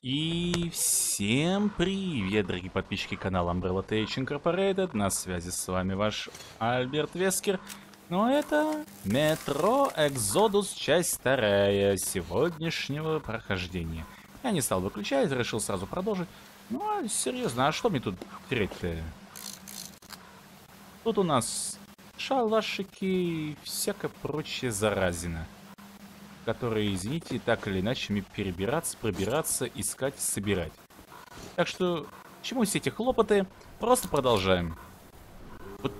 И всем привет, дорогие подписчики канала Umbrella Tech Incorporated. На связи с вами ваш Альберт Вескер. Но это Метро Экзодус, часть вторая сегодняшнего прохождения. Я не стал выключать, решил сразу продолжить. Ну, а серьезно, а что мне тут терять-то? Тут у нас шалашики и всякое прочее заразина которые, извините, так или иначе мне перебираться, пробираться, искать, собирать. Так что, чему все эти хлопоты? Просто продолжаем. Вот.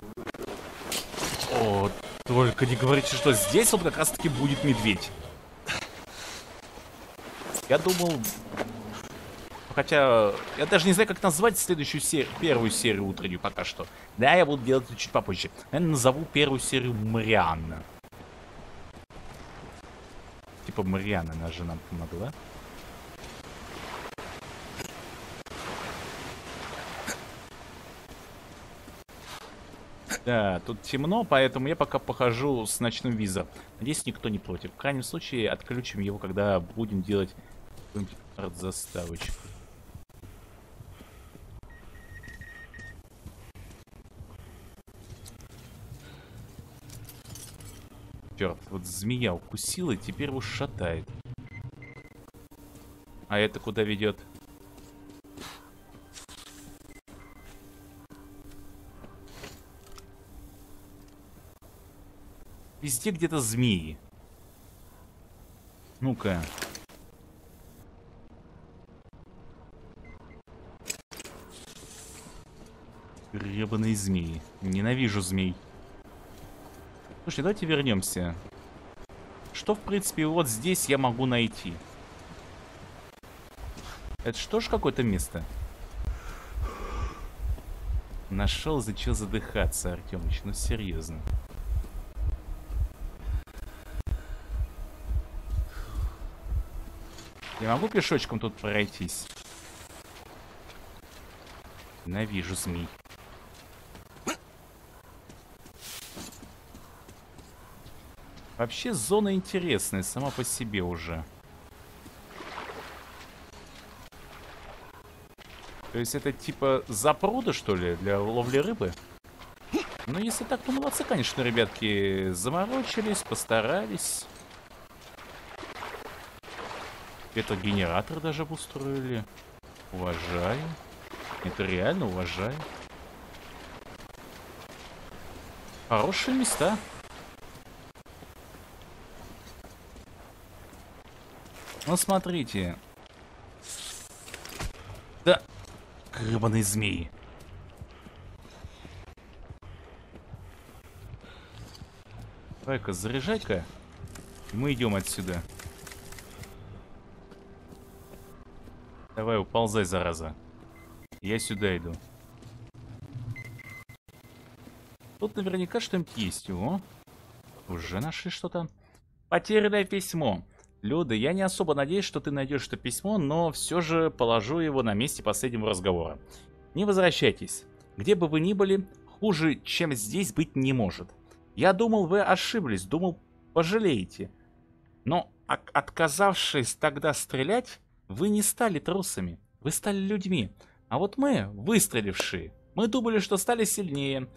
О, только не говорите, что здесь вот как раз-таки будет медведь. Я думал... Хотя, я даже не знаю, как назвать следующую серию, первую серию утреннюю пока что. Да, я буду делать это чуть попозже. Я назову первую серию Марианна типа Мариана, она же нам помогла. Да, тут темно, поэтому я пока похожу с ночным визором. Надеюсь, никто не против. В крайнем случае, отключим его, когда будем делать арт-заставочку. Черт, вот змея укусила и теперь его шатает. А это куда ведет? Везде где-то змеи. Ну-ка. Гребаные змеи. Ненавижу змей. Слушайте, давайте вернемся. Что, в принципе, вот здесь я могу найти? Это что ж какое-то место? Нашел, зачем задыхаться, Артемыч. Ну, серьезно. Я могу пешочком тут пройтись? Ненавижу змей. Вообще зона интересная сама по себе уже. То есть это типа запруда, что ли, для ловли рыбы? Ну, если так, то молодцы, конечно, ребятки. Заморочились, постарались. Это генератор даже устроили. Уважаю. Это реально уважаю. Хорошие места. Ну, смотрите. Да, гребаные змеи. Давай-ка, заряжай-ка. Мы идем отсюда. Давай, уползай, зараза. Я сюда иду. Тут наверняка что-нибудь есть. О, уже нашли что-то. Потерянное письмо. Люда, я не особо надеюсь, что ты найдешь это письмо, но все же положу его на месте последнего разговора. Не возвращайтесь. Где бы вы ни были, хуже, чем здесь быть не может. Я думал, вы ошиблись, думал, пожалеете. Но отказавшись тогда стрелять, вы не стали трусами, вы стали людьми. А вот мы, выстрелившие, мы думали, что стали сильнее.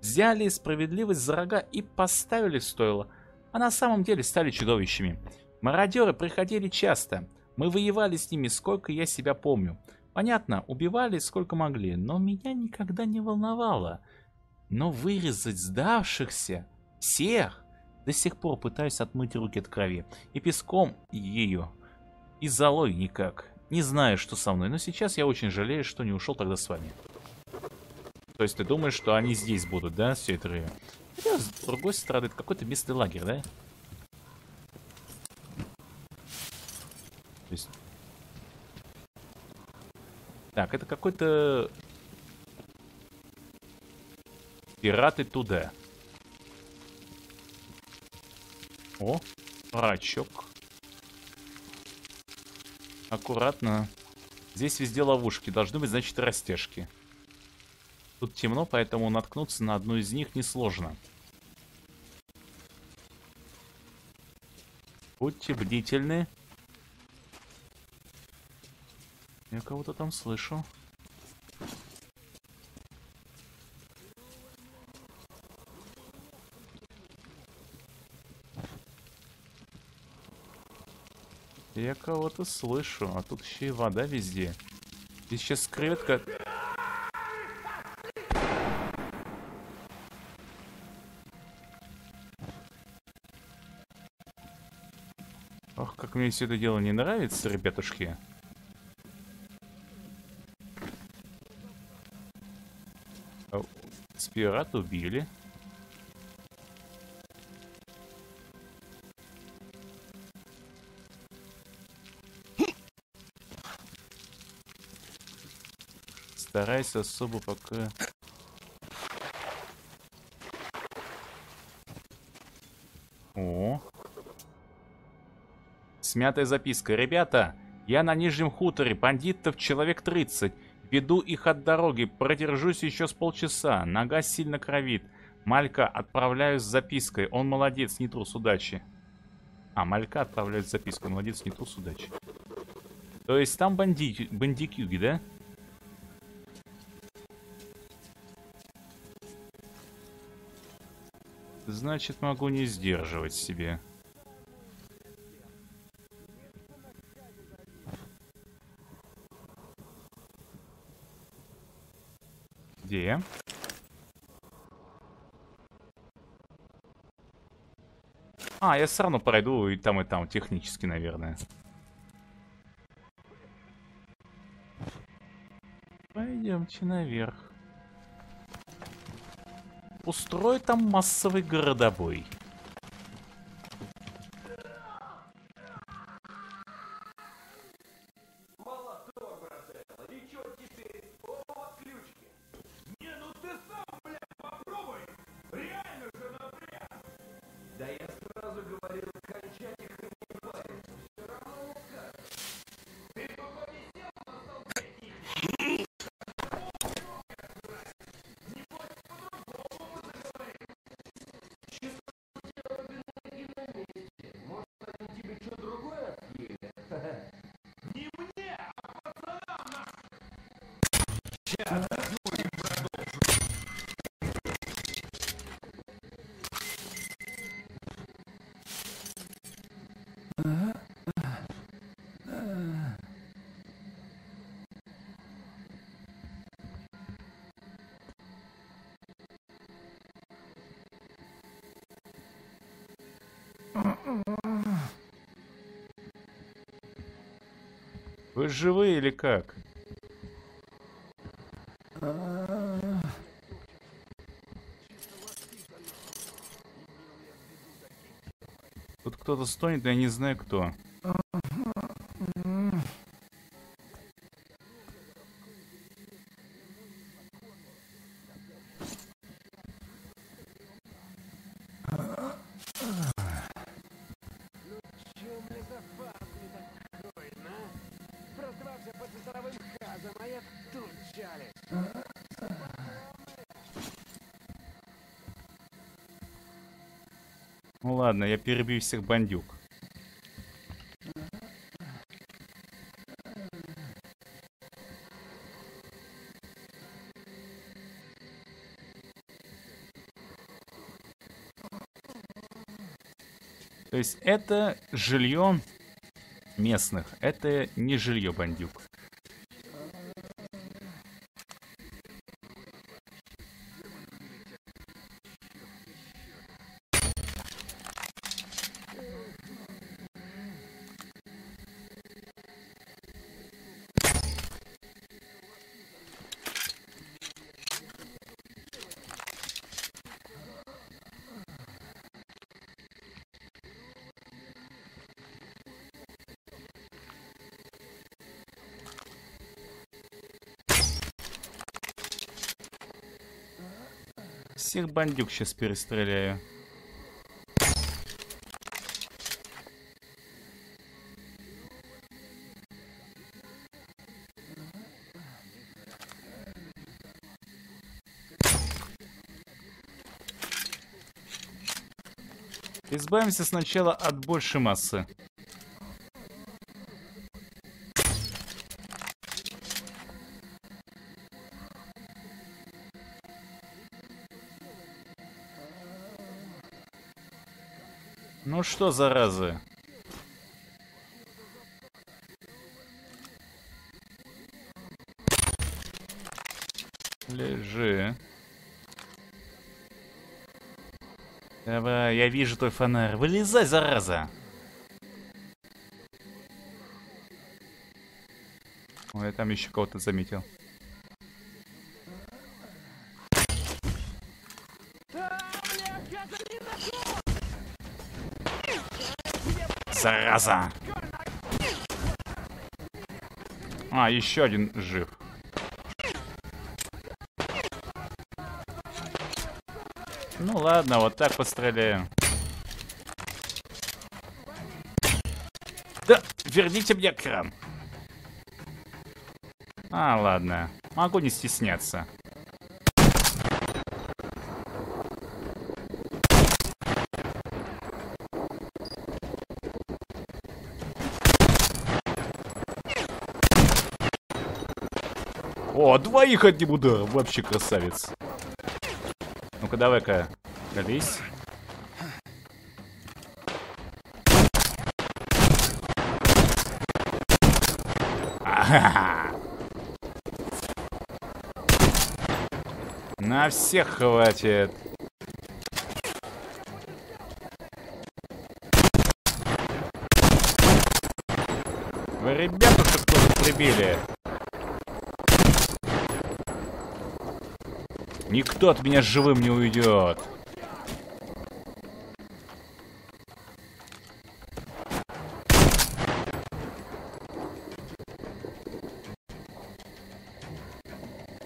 Взяли справедливость за рога и поставили в стойло, а на самом деле стали чудовищами. Мародеры приходили часто. Мы воевали с ними, сколько я себя помню. Понятно, убивали сколько могли, но меня никогда не волновало. Но вырезать сдавшихся, всех, до сих пор пытаюсь отмыть руки от крови. И песком ее. И золой никак. Не знаю, что со мной, но сейчас я очень жалею, что не ушел тогда с вами. То есть ты думаешь, что они здесь будут, да, все это время? Хотя, с другой стороны, это какой-то местный лагерь, да? Так, это какой-то... Пираты туда. О, рачок. Аккуратно. Здесь везде ловушки. Должны быть, значит, растяжки. Тут темно, поэтому наткнуться на одну из них несложно. Будьте бдительны. Я кого-то там слышу. Я кого-то слышу, а тут еще и вода везде. И сейчас креветка... Ох, как мне все это дело не нравится, ребятушки. Спират убили. Старайся особо пока... О. Смятая записка. Ребята, я на Нижнем хуторе, бандитов человек 30. Веду их от дороги, продержусь еще с полчаса. Нога сильно кровит. Малька отправляю с запиской. Он молодец, не трус, удачи. А, Малька отправляет записку. Молодец, не трус, удачи. То есть там банди... бандикюги, да? Значит, могу не сдерживать себе. А, я все равно пройду и там, и там, технически, наверное. Пойдемте наверх. Устрой там массовый городовой. Вы живые или как? Тут кто-то стонет, я не знаю кто. Ладно, я перебью всех бандюк. То есть это жилье местных, это не жилье бандюк. Всех бандюк сейчас перестреляю. Избавимся сначала от большей массы. Что, заразы? Лежи. Давай, я вижу твой фонарь. Вылезай, зараза! Ой, я там еще кого-то заметил. Зараза! А, еще один жив. Ну ладно, вот так постреляю. Да, верните мне кран. А, ладно. Могу не стесняться. О, двоих одним ударом. Вообще красавец. Ну-ка, давай-ка. Колись. На всех хватит. Вы ребята что тоже прибили. Никто от меня живым не уйдет.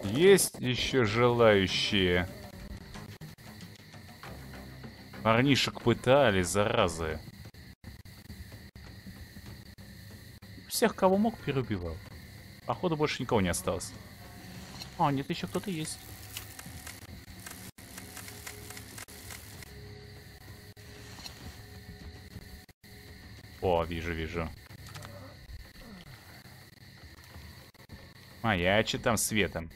Есть еще желающие? Парнишек пытали, заразы. Всех, кого мог, переубивал. Походу, больше никого не осталось. А, нет, еще кто-то есть. Вижу, вижу. Маячи там светом.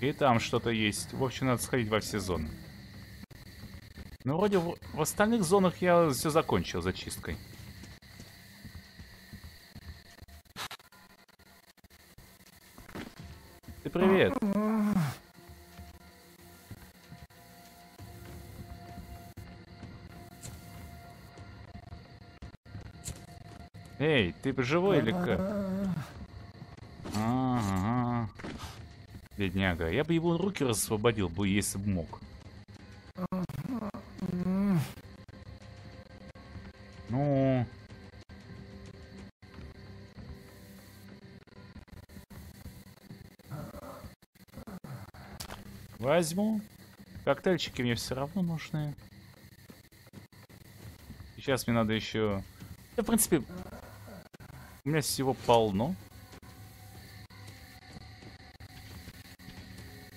И там что-то есть. В общем, надо сходить во все зоны. Вроде в остальных зонах я все закончил зачисткой. Ты привет. Эй, ты живой или как? Ага. Бедняга. Я бы его руки освободил бы, если бы мог. Возьму. Коктейльчики мне все равно нужны. Сейчас мне надо еще... Да, в принципе, у меня всего полно.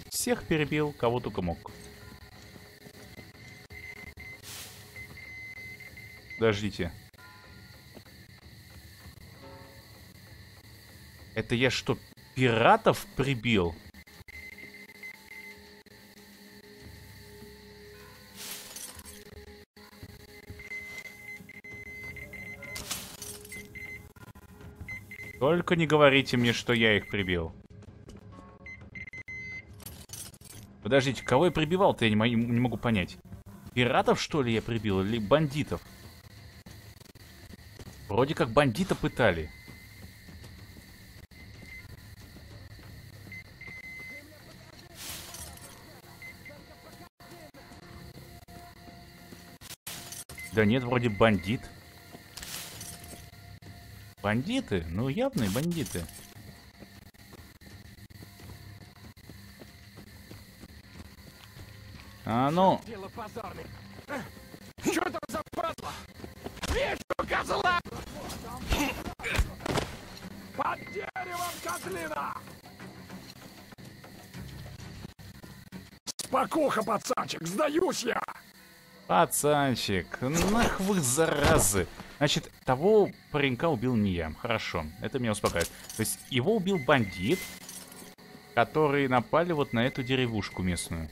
Всех перебил, кого только мог. Подождите. Это я что, пиратов прибил? Только не говорите мне, что я их прибил. Подождите, кого я прибивал-то, я не, не могу понять. Пиратов, что ли, я прибил, или бандитов? Вроде как бандита пытали. Да нет, вроде бандит. Бандиты? Ну, явные бандиты. А ну. Дело позорное. Что там за падла? Вижу козла! Под деревом козлина! Спокуха, пацанчик, сдаюсь я! Пацанчик, нах вы заразы. Значит, того паренька убил не я. Хорошо, это меня успокаивает. То есть его убил бандит, которые напали вот на эту деревушку местную.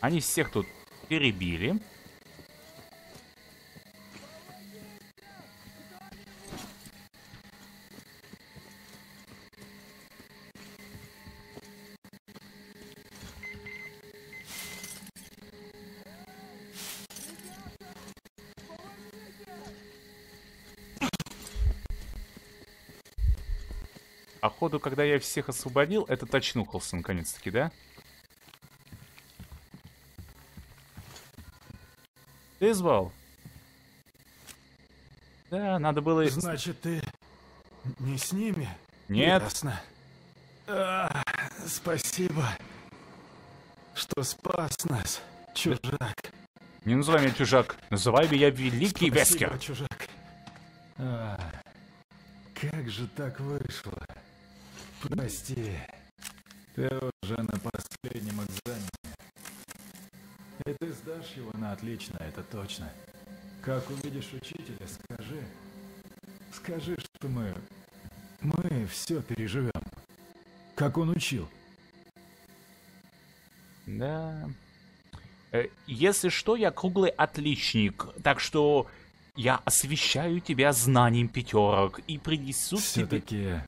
Они всех тут перебили. Походу, когда я всех освободил, этот очнухался наконец-таки, да? Ты звал? Да, надо было... Значит, ты не с ними? Нет. Ясно. А, спасибо, что спас нас, чужак. Не называй меня чужак. Называй меня Великий Спасибо, Вескер. чужак. А, как же так вышло? Прости. Ты уже на последнем экзамене. И ты сдашь его на отлично, это точно. Как увидишь учителя, скажи. Скажи, что мы... Мы все переживем. Как он учил. Да. Э, Если что, я круглый отличник, так что я освещаю тебя знанием пятерок и принесу тебе...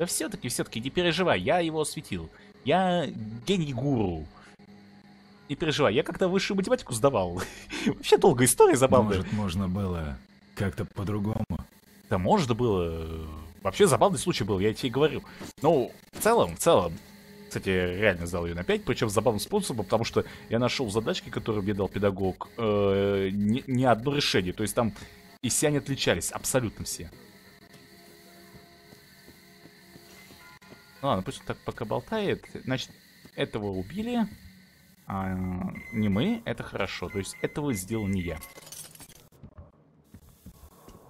Да все-таки, все-таки, не переживай, я его осветил. Я гений гуру. Не переживай, я как-то высшую математику сдавал. Вообще долгая история, забавная. Может, можно было как-то по-другому. Да можно было. Вообще забавный случай был, я тебе говорю. Ну, в целом, в целом. Кстати, я реально сдал ее на 5, причем забавным способом, потому что я нашел задачки, которые мне дал педагог, э, не, не одно решение. То есть там и все они отличались, абсолютно все. Ну ладно, пусть он так пока болтает. Значит, этого убили, а не мы, это хорошо. То есть этого сделал не я.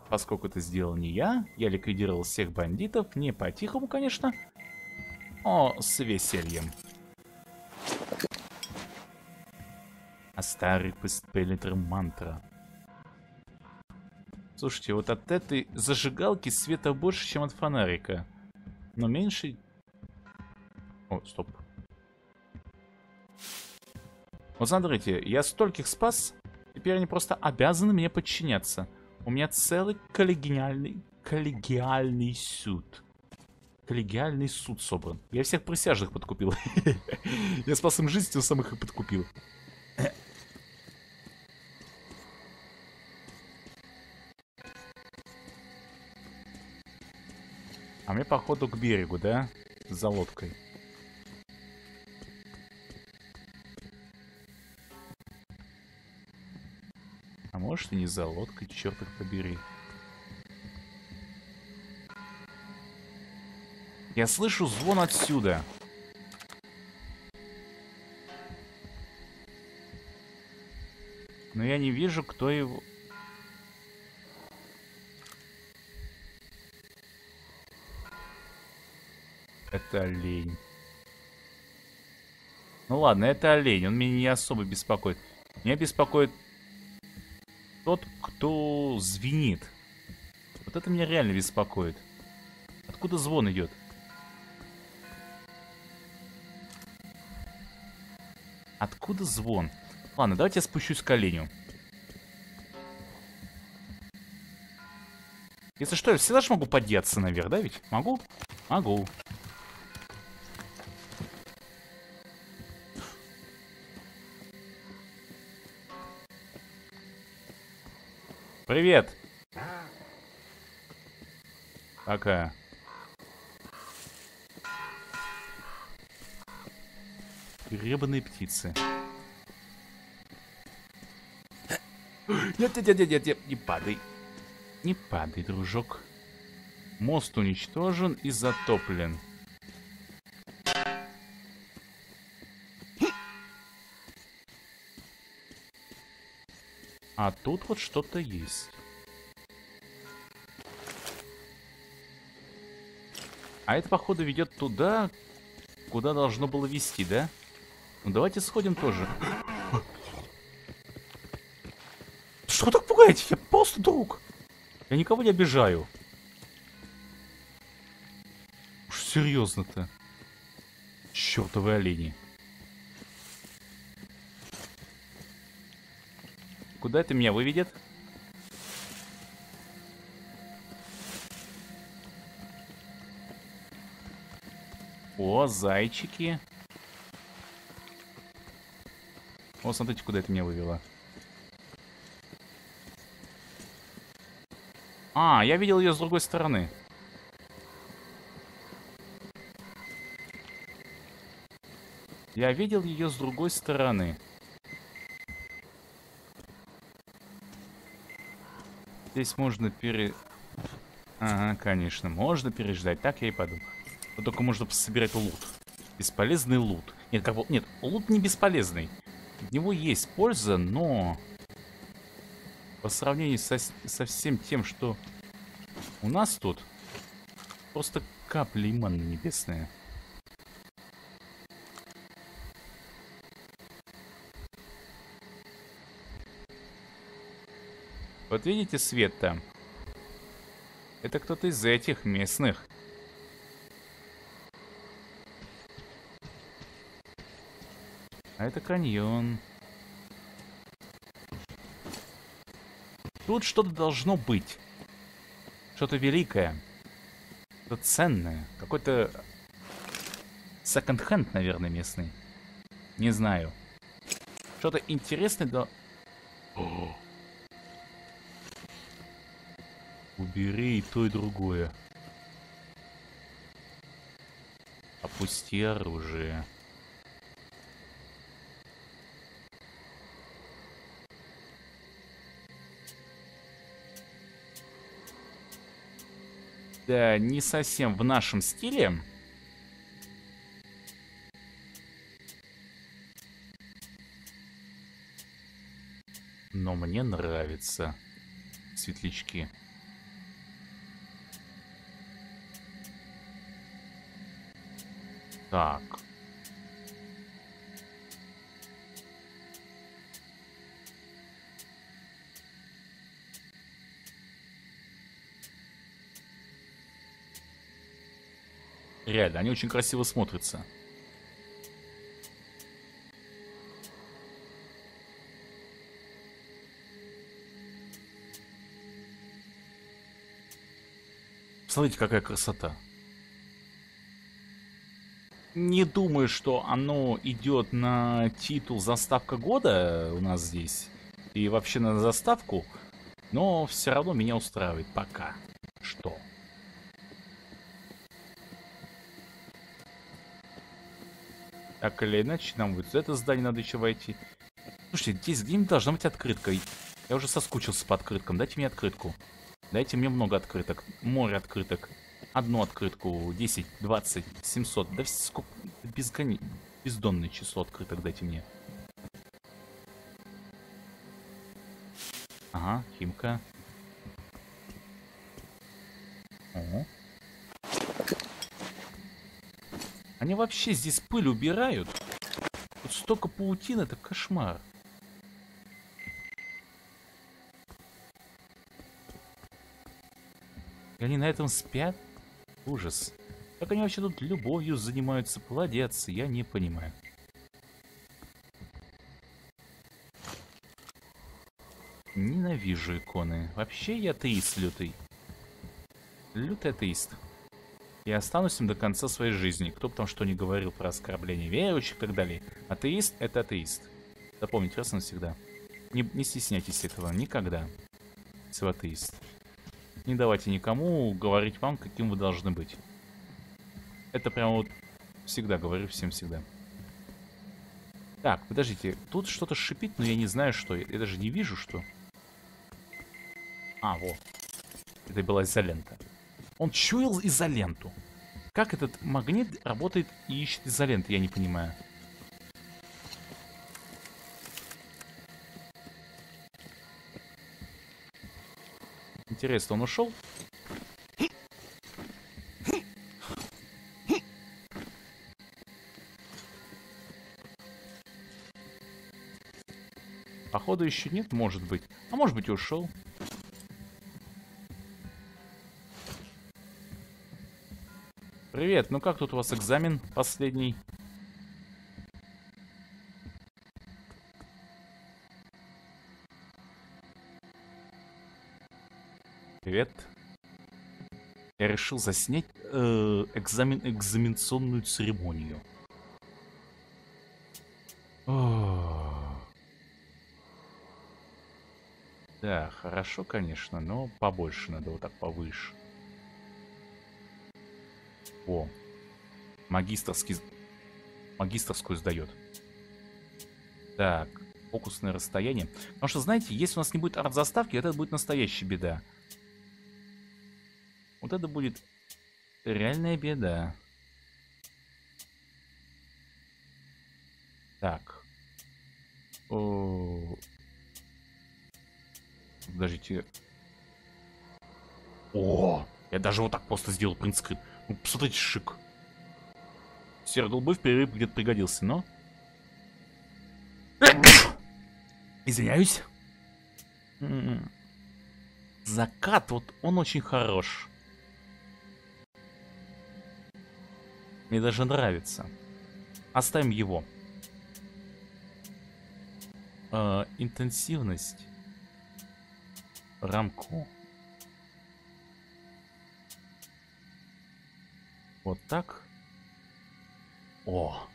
Поскольку это сделал не я, я ликвидировал всех бандитов, не по-тихому, конечно, о, с весельем. А старый пестпеллитер мантра. Слушайте, вот от этой зажигалки света больше, чем от фонарика. Но меньше... О, стоп. Вот смотрите, я стольких спас, теперь они просто обязаны мне подчиняться. У меня целый коллегиальный, коллегиальный суд. Коллегиальный суд собран. Я всех присяжных подкупил. Я спас им жизнь, тем самых их подкупил. А мне походу к берегу, да? За лодкой. А может и не за лодкой, черт их побери. Я слышу звон отсюда. Но я не вижу, кто его... Это олень. Ну ладно, это олень, он меня не особо беспокоит. Меня беспокоит тот, кто звенит. Вот это меня реально беспокоит. Откуда звон идет? Откуда звон? Ладно, давайте я спущусь к оленю. Если что, я всегда же могу подняться наверх, да ведь? Могу? Могу. Привет. Пока. Гребаные птицы. Нет, нет, нет, нет, нет, не падай. Не падай, дружок. Мост уничтожен и затоплен. А тут вот что-то есть. А это, походу, ведет туда, куда должно было вести, да? Ну давайте сходим тоже. Что так пугаете? Я просто друг. Я никого не обижаю. Уж серьезно-то. Чертовы олени. Куда это меня выведет? О, зайчики. О, смотрите, куда это меня вывело. А, я видел ее с другой стороны. Я видел ее с другой стороны. Здесь можно пере... Ага, конечно, можно переждать. Так я и подумал. Но только можно собирать лут. Бесполезный лут. Нет, как бы... Нет, лут не бесполезный. От него есть польза, но... По сравнению со, со всем тем, что у нас тут, просто капли и манна небесная. Вот видите свет там? Это кто-то из этих местных. А это каньон. Тут что-то должно быть. Что-то великое. Что-то ценное. Какой-то секонд-хенд, наверное, местный. Не знаю. Что-то интересное, да... Убери и то, и другое. Опусти оружие. Да, не совсем в нашем стиле. Но мне нравятся светлячки. Так. Реально, они очень красиво смотрятся. Смотрите, какая красота. Не думаю, что оно идет на титул заставка года у нас здесь. И вообще на заставку. Но все равно меня устраивает пока. Что? Так или иначе, нам вот это здание надо еще войти. Слушайте, здесь где-нибудь должна быть открытка. Я уже соскучился по открыткам. Дайте мне открытку. Дайте мне много открыток. Море открыток. Одну открытку. 10, 20, 700. Да сколько... Безгони... Бездонное число открыток дайте мне. Ага, химка. О. Они вообще здесь пыль убирают? Тут столько паутины, это кошмар. И они на этом спят? Ужас. Как они вообще тут любовью занимаются, плодятся, я не понимаю. Ненавижу иконы. Вообще я атеист лютый. Лютый атеист. Я останусь им до конца своей жизни. Кто бы там что ни говорил про оскорбление верующих и так далее. Атеист — это атеист. Запомните раз и навсегда. Не, не стесняйтесь этого никогда. Вы атеист. Не давайте никому говорить вам, каким вы должны быть. Это прямо вот всегда говорю всем всегда. Так, подождите. Тут что-то шипит, но я не знаю, что. Я даже не вижу, что. А, вот. Это была изолента. Он чуял изоленту. Как этот магнит работает и ищет изоленты, я не понимаю. Интересно, он ушел? Походу еще нет, может быть. А может быть ушел. Привет, ну как тут у вас экзамен последний? Решил заснять э, экзамен, экзаменационную церемонию. Да, хорошо, конечно, но побольше надо вот так повыше. О, магистрский... Магистрскую сдает. Так, фокусное расстояние. Потому что, знаете, если у нас не будет арт-заставки, это будет настоящая беда. Вот это будет реальная беда. Так. О... Подождите. О, я даже вот так просто сделал принтскрин. Ну, посмотрите, шик. Серый голубой перерыв где-то пригодился, но... Извиняюсь. М-м. Закат, вот он очень хорош. Мне даже нравится. Оставим его. Э, интенсивность. Рамку. Вот так. О,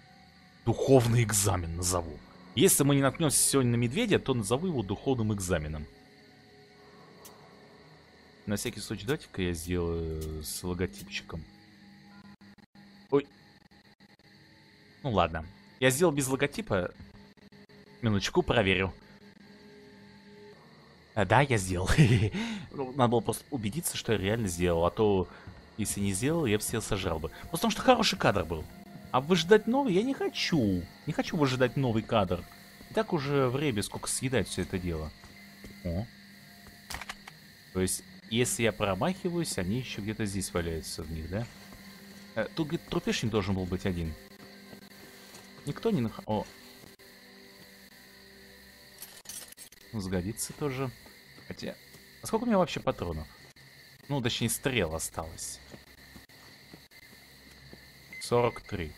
духовный экзамен назову. Если мы не наткнемся сегодня на медведя, то назову его духовным экзаменом. На всякий случай, давайте-ка я сделаю с логотипчиком. Ой. Ну ладно. Я сделал без логотипа. Минуточку, проверю. А, да, я сделал. Ну, надо было просто убедиться, что я реально сделал. А то, если не сделал, я все сожрал бы. Потому что хороший кадр был. А выжидать новый я не хочу. Не хочу выжидать новый кадр. И так уже время сколько съедать все это дело. О. То есть, если я промахиваюсь, они еще где-то здесь валяются в них, да? Э, тут, говорит, трупешник должен был быть один. Никто не нах... О. Сгодится тоже. Хотя... А сколько у меня вообще патронов? Ну, точнее, стрел осталось. 43.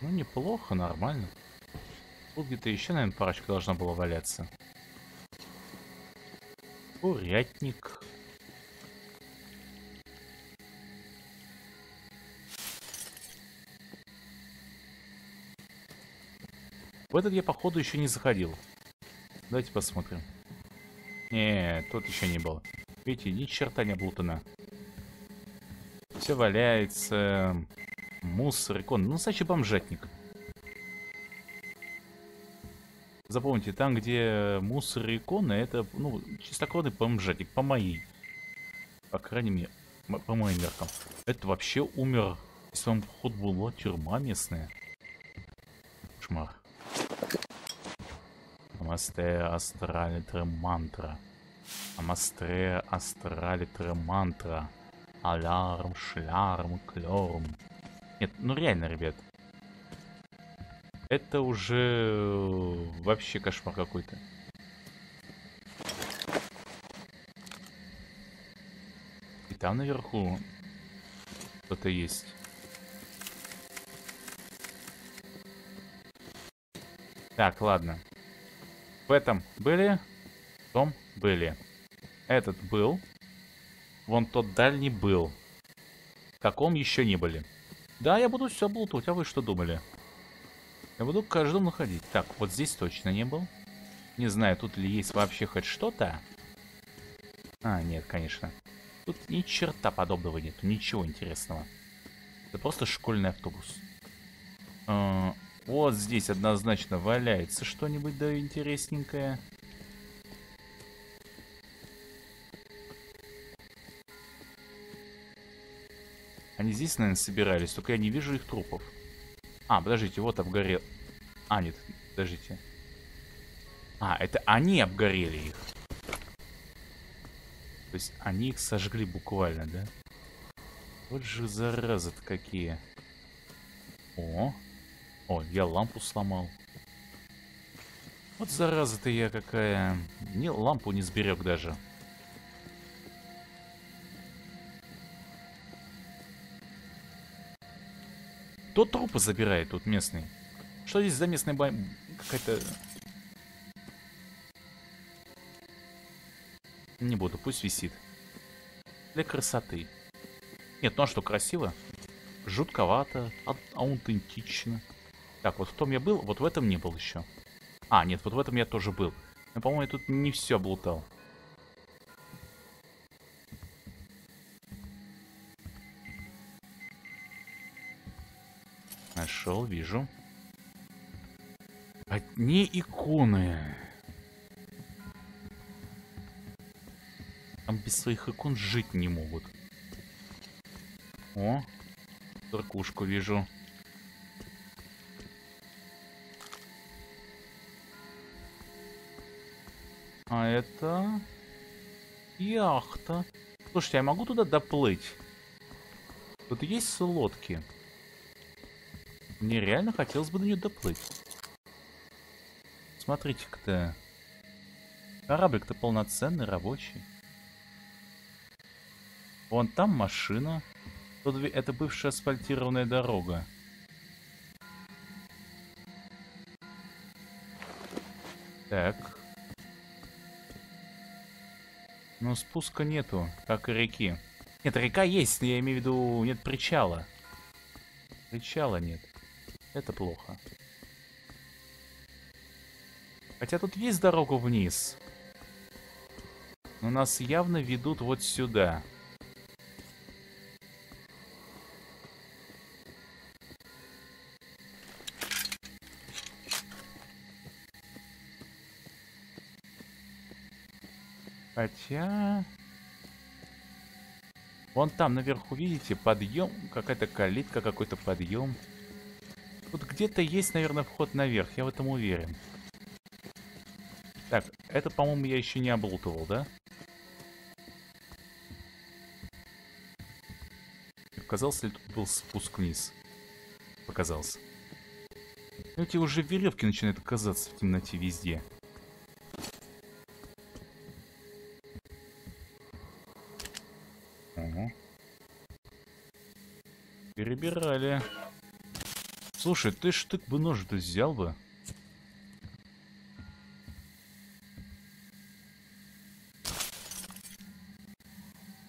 Ну, неплохо, нормально. Тут где-то еще, наверное, парочка должна была валяться. Курятник. В этот я, походу, еще не заходил. Давайте посмотрим. Не, тут еще не было. Видите, ни черта не облутано. Все валяется. Мусор, икон. Ну, значит, бомжатник. Запомните, там, где мусор и иконы, это, ну, чистокровный бомжатник, по моей. По крайней мере, по моим меркам. Это вообще умер. Если вам вход была тюрьма местная. Кошмар. Амасте астрали мантра. Амастре астрали мантра. Алярм, шлярм, клёрм. Нет, ну реально, ребят. Это уже э, вообще кошмар какой-то. И там наверху кто-то есть. Так, ладно. В этом были, в том были. Этот был. Вон тот дальний был. В каком еще не были. Да, я буду все блутать, а вы что думали? Я буду к каждому ходить. Так, вот здесь точно не был. Не знаю, тут ли есть вообще хоть что-то. А, нет, конечно. Тут ни черта подобного нету, ничего интересного. Это просто школьный автобус. Вот здесь однозначно валяется что-нибудь да интересненькое. Они здесь, наверное, собирались, только я не вижу их трупов. А, подождите, вот обгорел. А, нет, подождите. А, это они обгорели их. То есть они их сожгли буквально, да? Вот же заразы-то какие. О, о, я лампу сломал. Вот зараза ты я какая. Ни лампу не сберег даже. Кто трупы забирает тут местный? Что здесь за местная бай... Какая-то... Не буду, пусть висит. Для красоты. Нет, ну а что, красиво? Жутковато, а аутентично. Так, вот в том я был, вот в этом не был еще. А, нет, вот в этом я тоже был. Но, по-моему, я тут не все облутал. Нашел, вижу. Одни иконы. Там без своих икон жить не могут. О, туркушку вижу. А это... Яхта. Слушайте, я могу туда доплыть? Тут есть лодки. Мне реально хотелось бы до нее доплыть. Смотрите-ка-то. Кораблик-то полноценный, рабочий. Вон там машина. Тут это бывшая асфальтированная дорога. Так. Но спуска нету, как и реки. Нет, река есть, но я имею в виду, нет причала. Причала нет. Это плохо. Хотя тут есть дорога вниз. Но нас явно ведут вот сюда. Хотя... Вон там наверху, видите, подъем, какая-то калитка, какой-то подъем. Тут где-то есть, наверное, вход наверх, я в этом уверен. Так, это, по-моему, я еще не облутывал, да? Показался ли тут был спуск вниз? Показался. Эти уже веревки начинают казаться в темноте везде. Перебирали. Слушай, ты штык бы нож-то взял бы.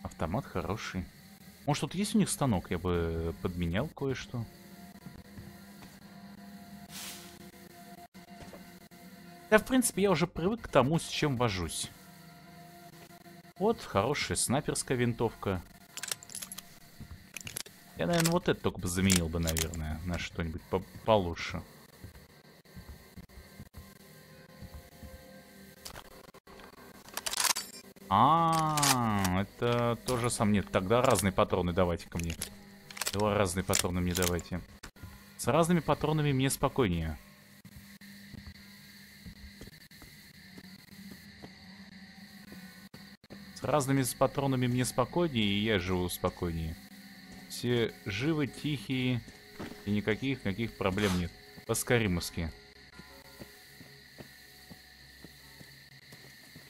Автомат хороший. Может, тут есть у них станок? Я бы подменял кое-что. Да, в принципе, я уже привык к тому, с чем вожусь. Вот, хорошая снайперская винтовка. Я, наверное, вот это только бы заменил бы, наверное, на что-нибудь по получше. А, -а, а, это тоже сам нет. Тогда разные патроны давайте ко мне. Два разные патроны мне давайте. С разными патронами мне спокойнее. С разными патронами мне спокойнее, и я живу спокойнее. Все живы, тихие, и никаких, никаких проблем нет. По-скаримовски.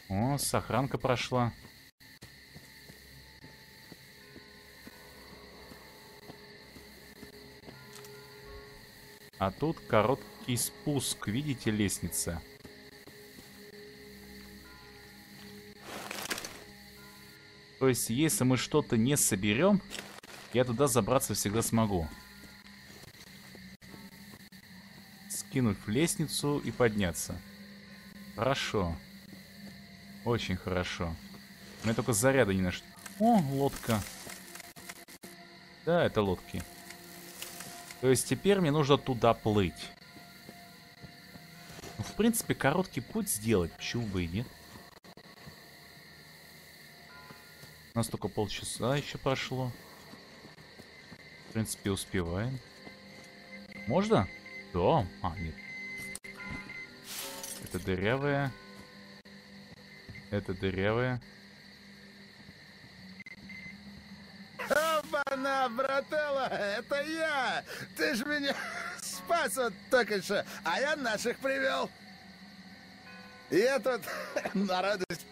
О, сохранка прошла. А тут короткий спуск, видите, лестница. То есть, если мы что-то не соберем, я туда забраться всегда смогу. Скинуть в лестницу и подняться. Хорошо. Очень хорошо. У меня только заряда не нашли. О, лодка. Да, это лодки. То есть теперь мне нужно туда плыть. Ну, в принципе, короткий путь сделать. Почему бы и нет? У нас только полчаса еще прошло. В принципе, успеваем. Можно? Да. А, нет. Это дырявая. Это дырявая. Опа-на, брателла, это я! Ты ж меня спас вот только что, а я наших привел. Я тут на радость.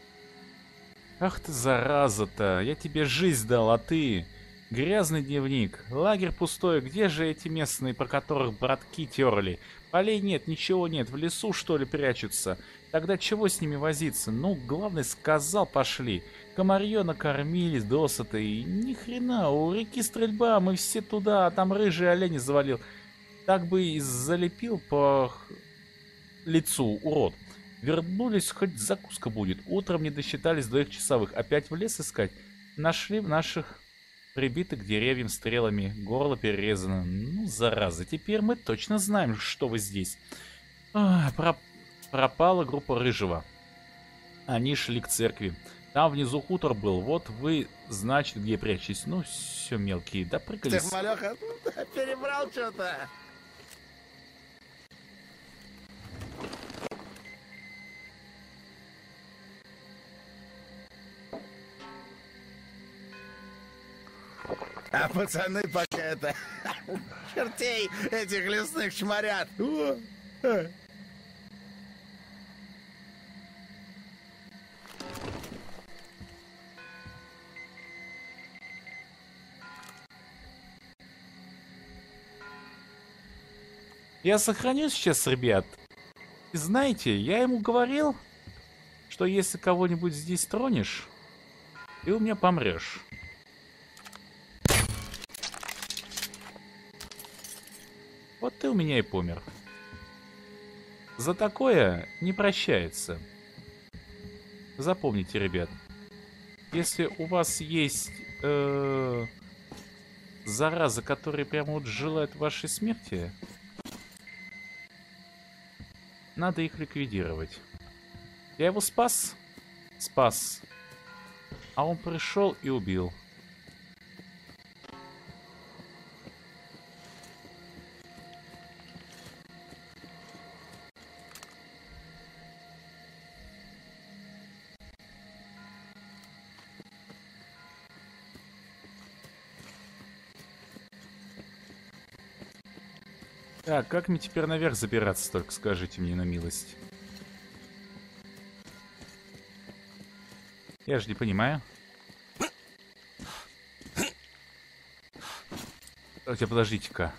Ах ты зараза-то, я тебе жизнь дал, а ты... Грязный дневник, лагерь пустой, где же эти местные, про которых братки терли? Полей нет, ничего нет, в лесу что ли прячутся? Тогда чего с ними возиться? Ну, главный сказал, пошли. Комарье накормили досыта, и ни хрена, у реки стрельба, мы все туда, а там рыжий олень завалил. Так бы и залепил по лицу, урод. Вернулись, хоть закуска будет. Утром не досчитались двоих часовых. Опять в лес искать. Нашли наших прибитых к деревьям стрелами. Горло перерезано. Ну, зараза. Теперь мы точно знаем, что вы здесь. А, проп... Пропала группа Рыжего. Они шли к церкви. Там внизу хутор был. Вот вы, значит, где прячетесь. Ну, все мелкие. Да прыгали. Ты, малеха, перебрал что-то. А пацаны пока это... Чертей этих лесных шмарят. О, а. Я сохраню сейчас, ребят. И знаете, я ему говорил, что если кого-нибудь здесь тронешь, ты у меня помрешь. Вот ты у меня и помер. За такое не прощается. Запомните, ребят. Если у вас есть э, зараза, которые прямо вот желают вашей смерти, надо их ликвидировать. Я его спас? Спас. А он пришел и убил. Так, как мне теперь наверх забираться, только скажите мне на милость. Я же не понимаю. Хотя, подождите-ка.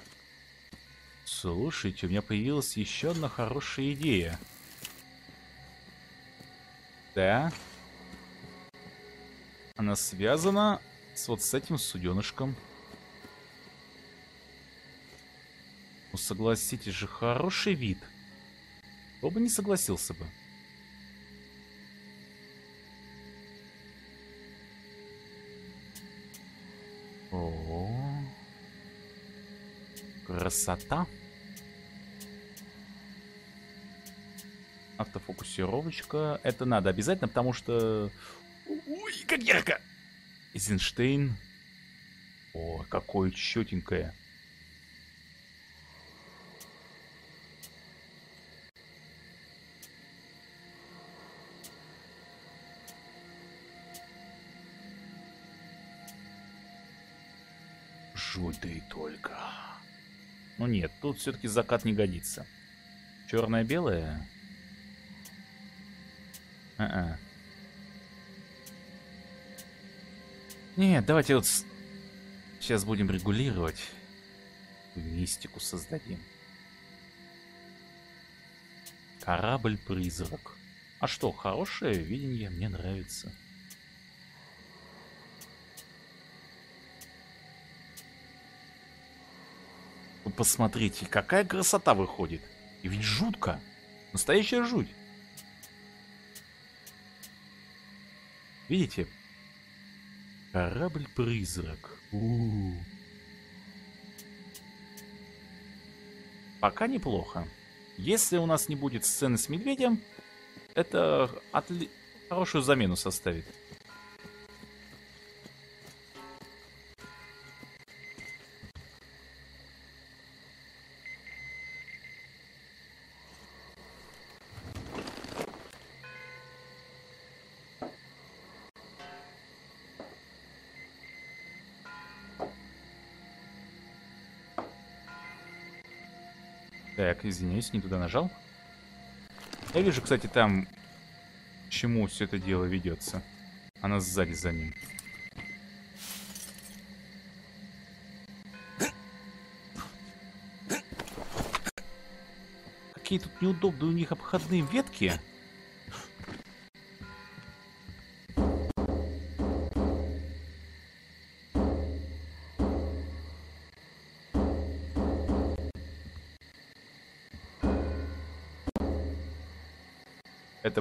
Слушайте, у меня появилась еще одна хорошая идея. Да. Она связана с вот с этим суденышком. Ну, согласитесь же, хороший вид. Кто бы не согласился бы. О, красота. Автофокусировочка. Это надо обязательно, потому что... Ой, как ярко! Эйзенштейн. О, какое четенькое. Ну нет, тут все-таки закат не годится. Черное-белое? А-а. Нет, давайте вот сейчас будем регулировать. Мистику создадим. Корабль-призрак. А что, хорошее видение, мне нравится. Вы посмотрите, какая красота выходит. И ведь жутко. Настоящая жуть. Видите? Корабль-призрак. Пока неплохо. Если у нас не будет сцены с медведем, это отли... хорошую замену составит. Так, извиняюсь, не туда нажал. Я вижу, кстати, там К чему все это дело ведется. Она сзади за ним. Какие тут неудобные у них обходные ветки.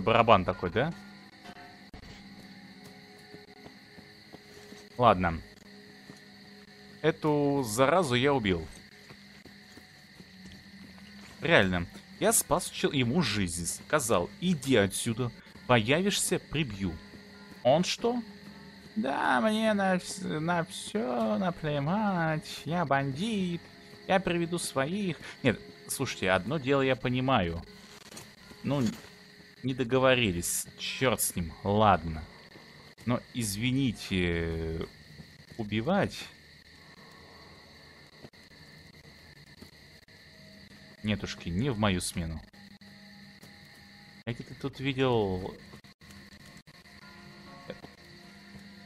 Барабан такой, да? Ладно. Эту заразу я убил. Реально. Я спас ему жизнь. Сказал, иди отсюда. Появишься, прибью. Он что? Да, мне на, на все наплевать. Я бандит. Я приведу своих. Нет, слушайте, одно дело я понимаю. Ну, не договорились. Черт с ним. Ладно. Но извините, убивать. Нетушки, не в мою смену. Я где-то тут видел...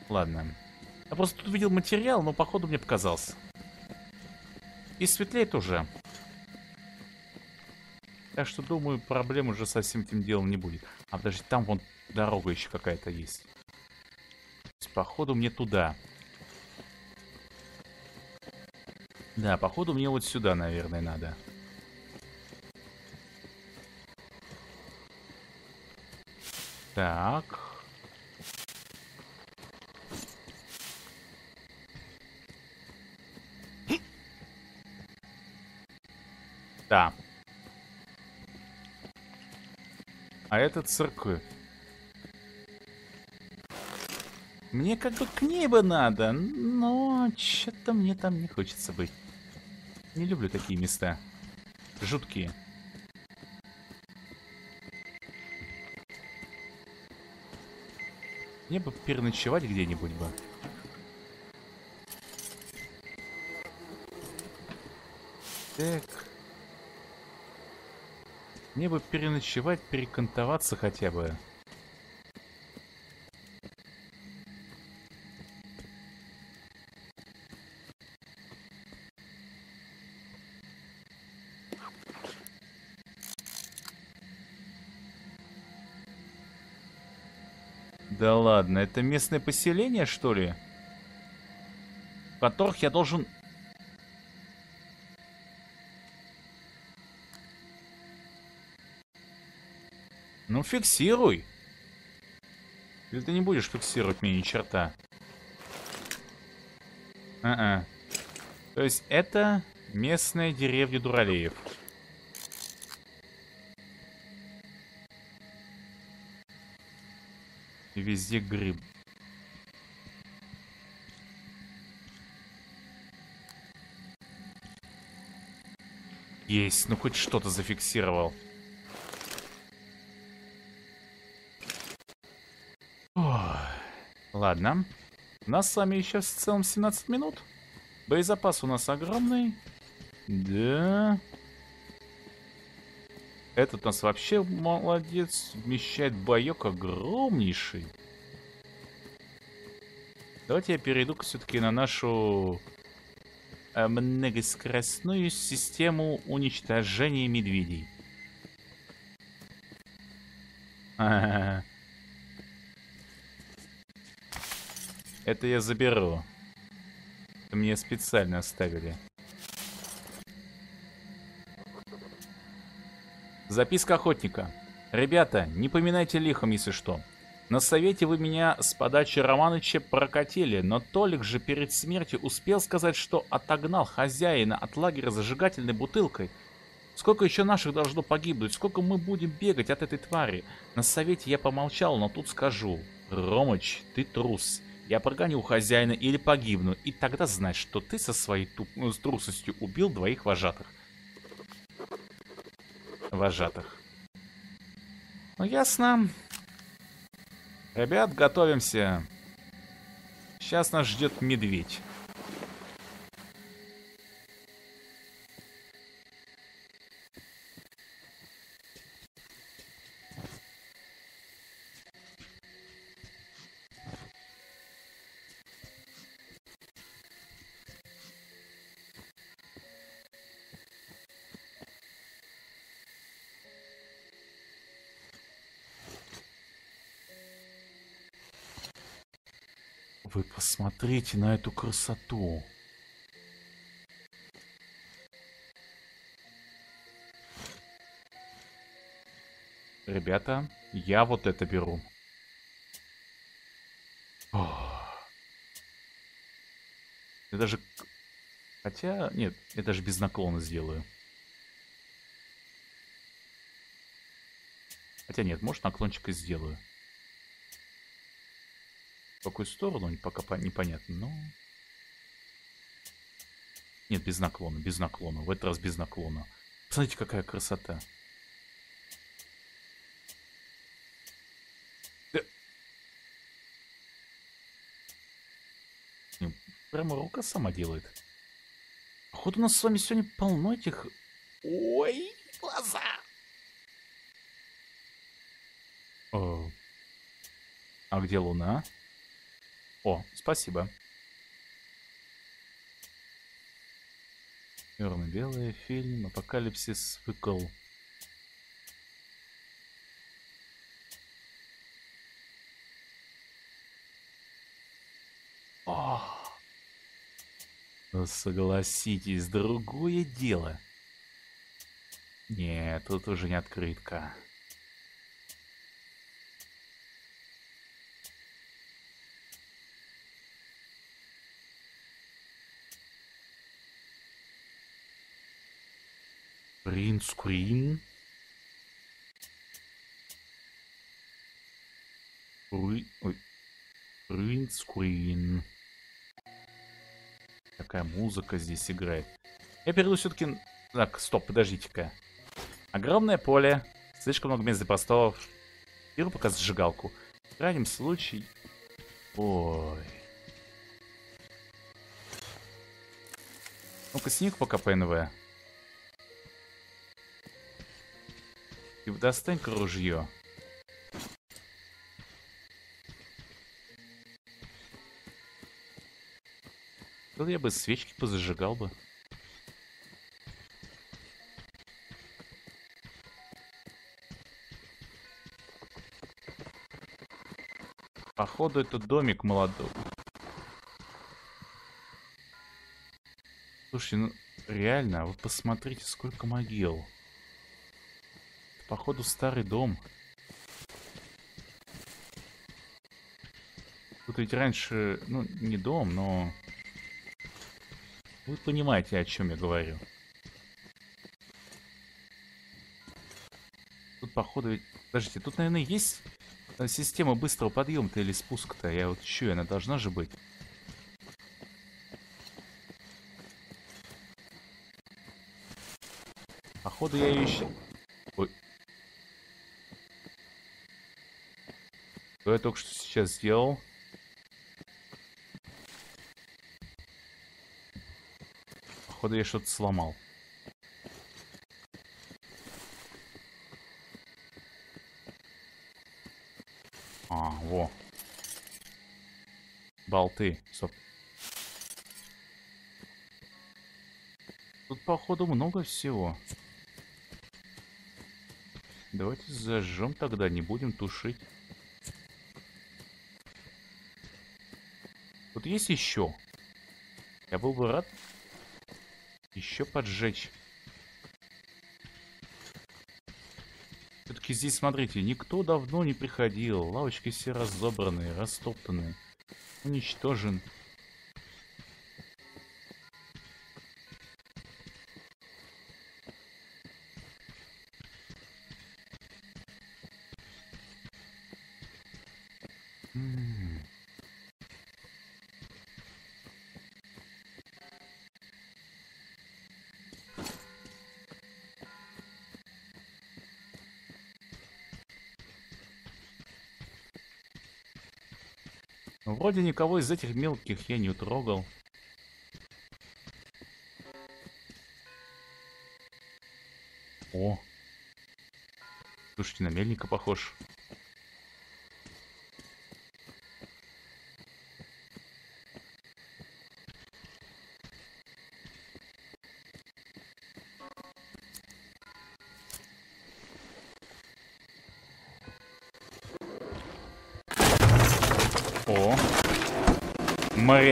Ладно. Я просто тут видел материал, но походу мне показался. И светлеет уже. Так что, думаю, проблем уже со всем этим делом не будет. А подожди, там вон дорога еще какая-то есть. Есть, походу мне туда. Да, походу мне вот сюда, наверное, надо. Так. Да. А это церковь. Мне как бы к ней бы надо, но что-то мне там не хочется быть. Не люблю такие места. Жуткие. Мне бы переночевать где-нибудь бы. Так. Мне бы переночевать, перекантоваться хотя бы. Да ладно, это местное поселение, что ли? Которых я должен... Фиксируй. Или ты не будешь фиксировать мне ни черта? А-а. То есть это местная деревня Дуралеев. И везде гриб. Есть, ну хоть что-то зафиксировал. Ладно. У нас с вами еще в целом 17 минут. Боезапас у нас огромный. Да. Этот у нас вообще молодец. Вмещает боек огромнейший. Давайте я перейду все-таки на нашу э, многоскоростную систему уничтожения медведей. Это я заберу. Это мне специально оставили. Записка охотника. Ребята, не поминайте лихом, если что. На совете вы меня с подачи Романыча прокатили, но Толик же перед смертью успел сказать, что отогнал хозяина от лагеря зажигательной бутылкой. Сколько еще наших должно погибнуть? Сколько мы будем бегать от этой твари? На совете я помолчал, но тут скажу. Ромыч, ты трус. Я прогоню хозяина или погибну, и тогда знай, что ты со своей туп... ну, с трусостью убил двоих вожатых. Вожатых. Ну, ясно. Ребят, готовимся. Сейчас нас ждет медведь. Посмотрите на эту красоту. Ребята, я вот это беру. Я даже... Хотя, нет, я даже без наклона сделаю. Хотя нет, может наклончик и сделаю. В какую сторону, пока непонятно, но... Нет, без наклона, без наклона. В этот раз без наклона. Посмотрите, какая красота. Прямо рука сама делает. Походу у нас с вами сегодня полно этих... Ой, глаза! О. А где луна? О, спасибо. Черно-белый фильм Апокалипсис выкол. Согласитесь, другое дело. Нет, тут уже не открытка. Принц Куин. Какая музыка здесь играет. Я перейду все-таки... Так, стоп, подождите-ка. Огромное поле. Слишком много мест для постов. Беру пока зажигалку. В крайнем случае... Ой. Ну-ка, сник пока ПНВ. Достань-ка ружье. Да я бы свечки позажигал бы. Походу, это домик молодой. Слушай, ну реально, вы посмотрите, сколько могил. Походу, старый дом. Тут ведь раньше, ну, не дом, но вы понимаете, о чем я говорю. Тут, походу, ведь... Подождите, тут, наверное, есть э, система быстрого подъема-то или спуска-то. Я вот ищу, она должна же быть. Походу, я ее ищу. Ой. Что я только что сейчас сделал? Походу я что-то сломал. А, во. Болты. Стоп. Тут, походу, много всего. Давайте зажжем тогда, не будем тушить. Тут есть еще. Я был бы рад еще поджечь. Все-таки здесь, смотрите, никто давно не приходил. Лавочки все разобранные, растоптанные. Уничтожен. Вроде никого из этих мелких я не утрогал. О. Слушайте, на мельника похож.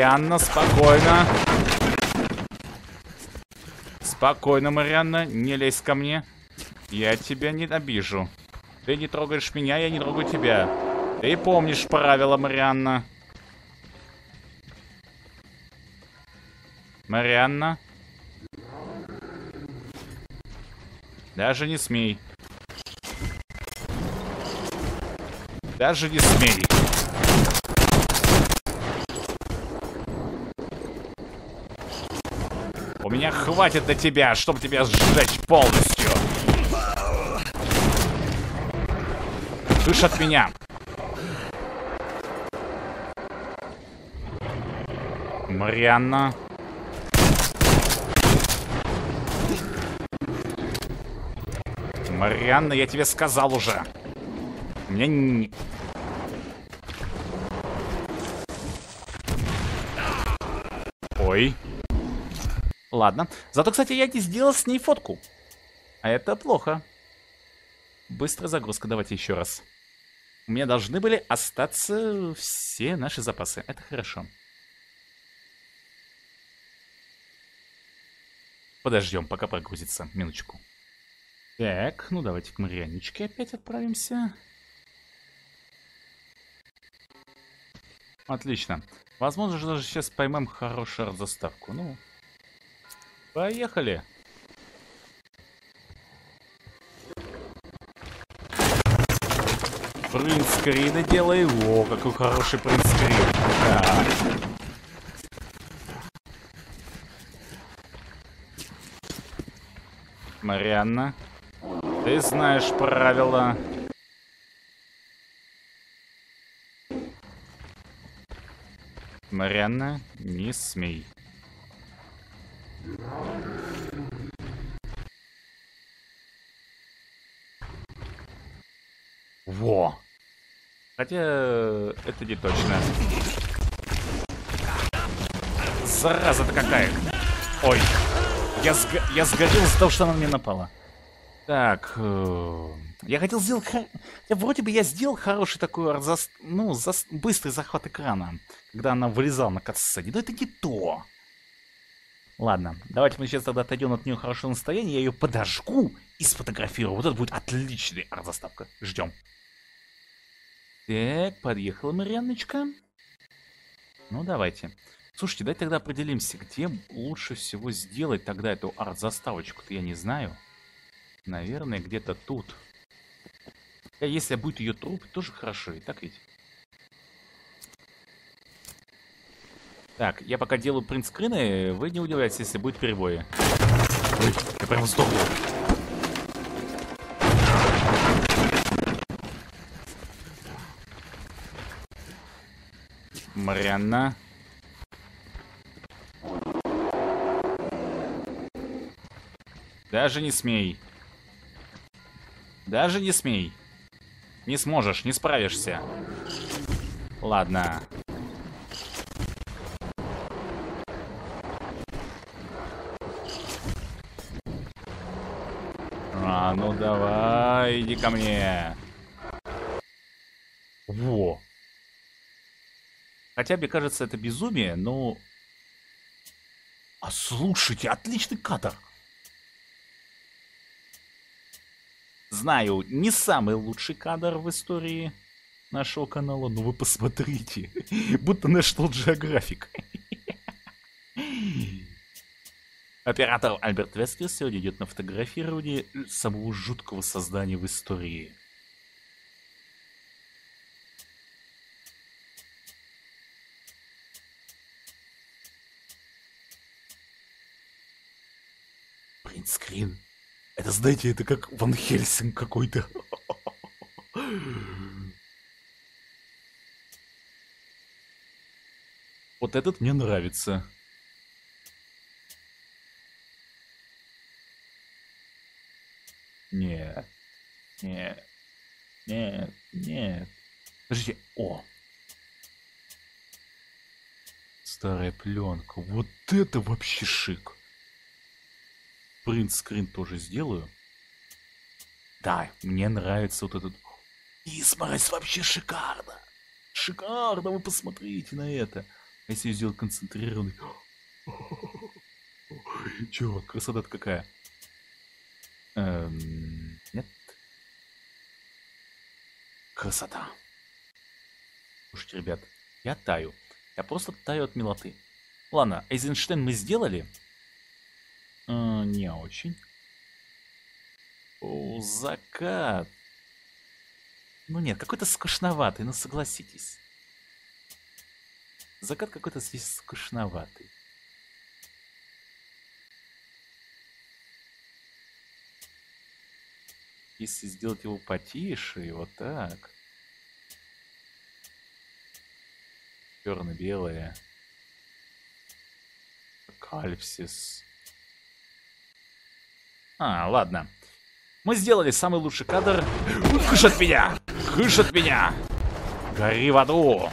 Марианна, спокойно. Спокойно, Марианна, не лезь ко мне. Я тебя не обижу. Ты не трогаешь меня, я не трогаю тебя. Ты помнишь правила, Марианна. Марианна. Даже не смей. Даже не смей. Меня хватит до тебя, чтобы тебя сжечь полностью. Слышь от меня. Марианна. Марианна, я тебе сказал уже. У меня не... Ой. Ладно. Зато, кстати, я не сделал с ней фотку. А это плохо. Быстрая загрузка. Давайте еще раз. У меня должны были остаться все наши запасы. Это хорошо. Подождем, пока прогрузится. Минуточку. Так, ну давайте к Марианечке опять отправимся. Отлично. Возможно, даже сейчас поймем хорошую заставку. Ну, поехали. Принтскрины делай. О, какой хороший принтскрин. Да. Марианна. Ты знаешь правила. Марианна, не смей. Во! Хотя это не точно. Зараза-то какая! Ой! Я, сго я сгорел из-за того, что она на меня напала. Так, э, я хотел сделать... Хотя вроде бы я сделал хороший такой, ну, зас... быстрый захват экрана, когда она вылезала на катсцене, но это не то. Ладно, давайте мы сейчас тогда отойдем от нее хорошее настроение, я ее подожгу и сфотографирую. Вот это будет отличный арт-заставка. Ждем. Так, подъехала Марианночка. Ну, давайте. Слушайте, давайте тогда определимся, где лучше всего сделать тогда эту арт-заставочку-то, я не знаю. Наверное, где-то тут. А если будет ее труп, тоже хорошо, и так ведь? Так, я пока делаю принтскрины, вы не удивляйтесь, если будет перебои. Ой, я прям сдохнул. Марианна. Даже не смей. Даже не смей. Не сможешь, не справишься. Ладно. Ну давай, иди ко мне. Во. Хотя, мне кажется, это безумие, но... А слушайте, отличный кадр. Знаю, не самый лучший кадр в истории нашего канала, но вы посмотрите. Будто National Geographic. Оператор Альберт Вескер сегодня идет на фотографирование самого жуткого создания в истории. Принтскрин. Это, знаете, это как Ван Хельсинг какой-то. Вот этот мне нравится. Нет. Нет. Нет. Нет. Подождите. О. Старая пленка. Вот это вообще шик принт-скрин тоже сделаю. Да, мне нравится вот этот... Изморозь вообще шикарно. Шикарно, вы посмотрите на это. Если ее сделать концентрированный... Чё, красота какая? Эм, нет. Красота. Слушайте, ребят, я таю. Я просто таю от милоты. Ладно, Эйзенштейн мы сделали. Э, не очень. О, закат. Ну нет, какой-то скучноватый, ну согласитесь. Закат какой-то здесь скучноватый. Если сделать его потише, вот так. Черно-белое. Кальпсис. А, ладно. Мы сделали самый лучший кадр. Хыш от меня! Хыш от меня! Гори в аду!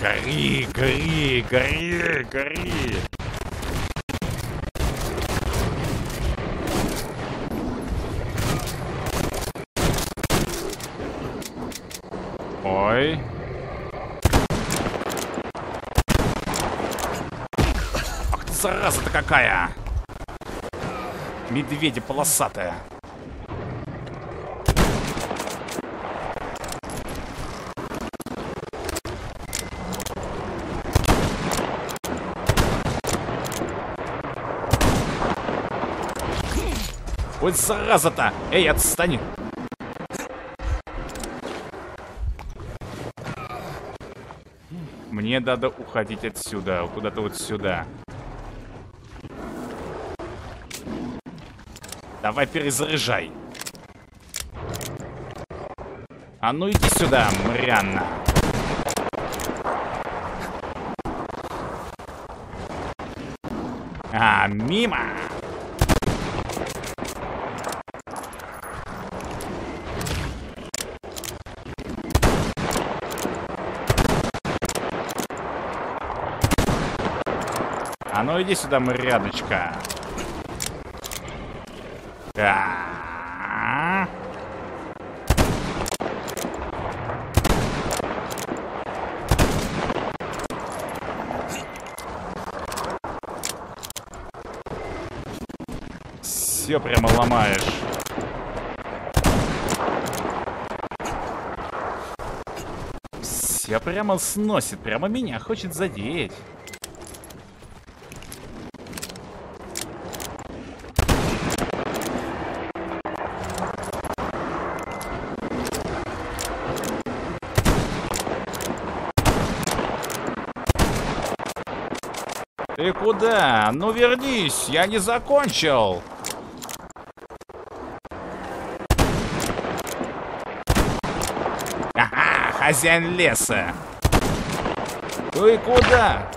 Гори, гори, гори, гори! Ой. Ах ты зараза-то какая! Медведи полосатая. Ой, зараза-то! Эй, отстань! Мне надо уходить отсюда, куда-то вот сюда. Давай перезаряжай. А ну иди сюда, Марианна. А, мимо. Ну иди сюда, Марианочка. Да. Все прямо ломаешь. Все прямо сносит, прямо меня хочет задеть. Куда? Ну вернись, я не закончил. Ага, хозяин леса. Ты куда?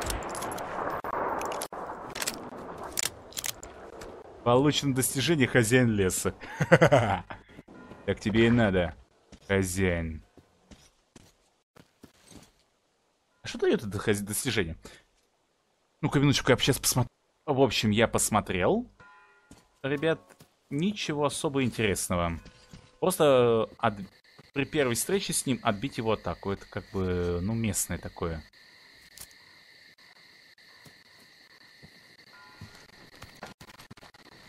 Получено достижение хозяин леса. Так тебе и надо, хозяин. А что дает это достижение? Ну-ка, минуточку, я сейчас посмотрю. В общем, я посмотрел. Ребят, ничего особо интересного. Просто э, от- при первой встрече с ним отбить его атаку. Это как бы, ну, местное такое.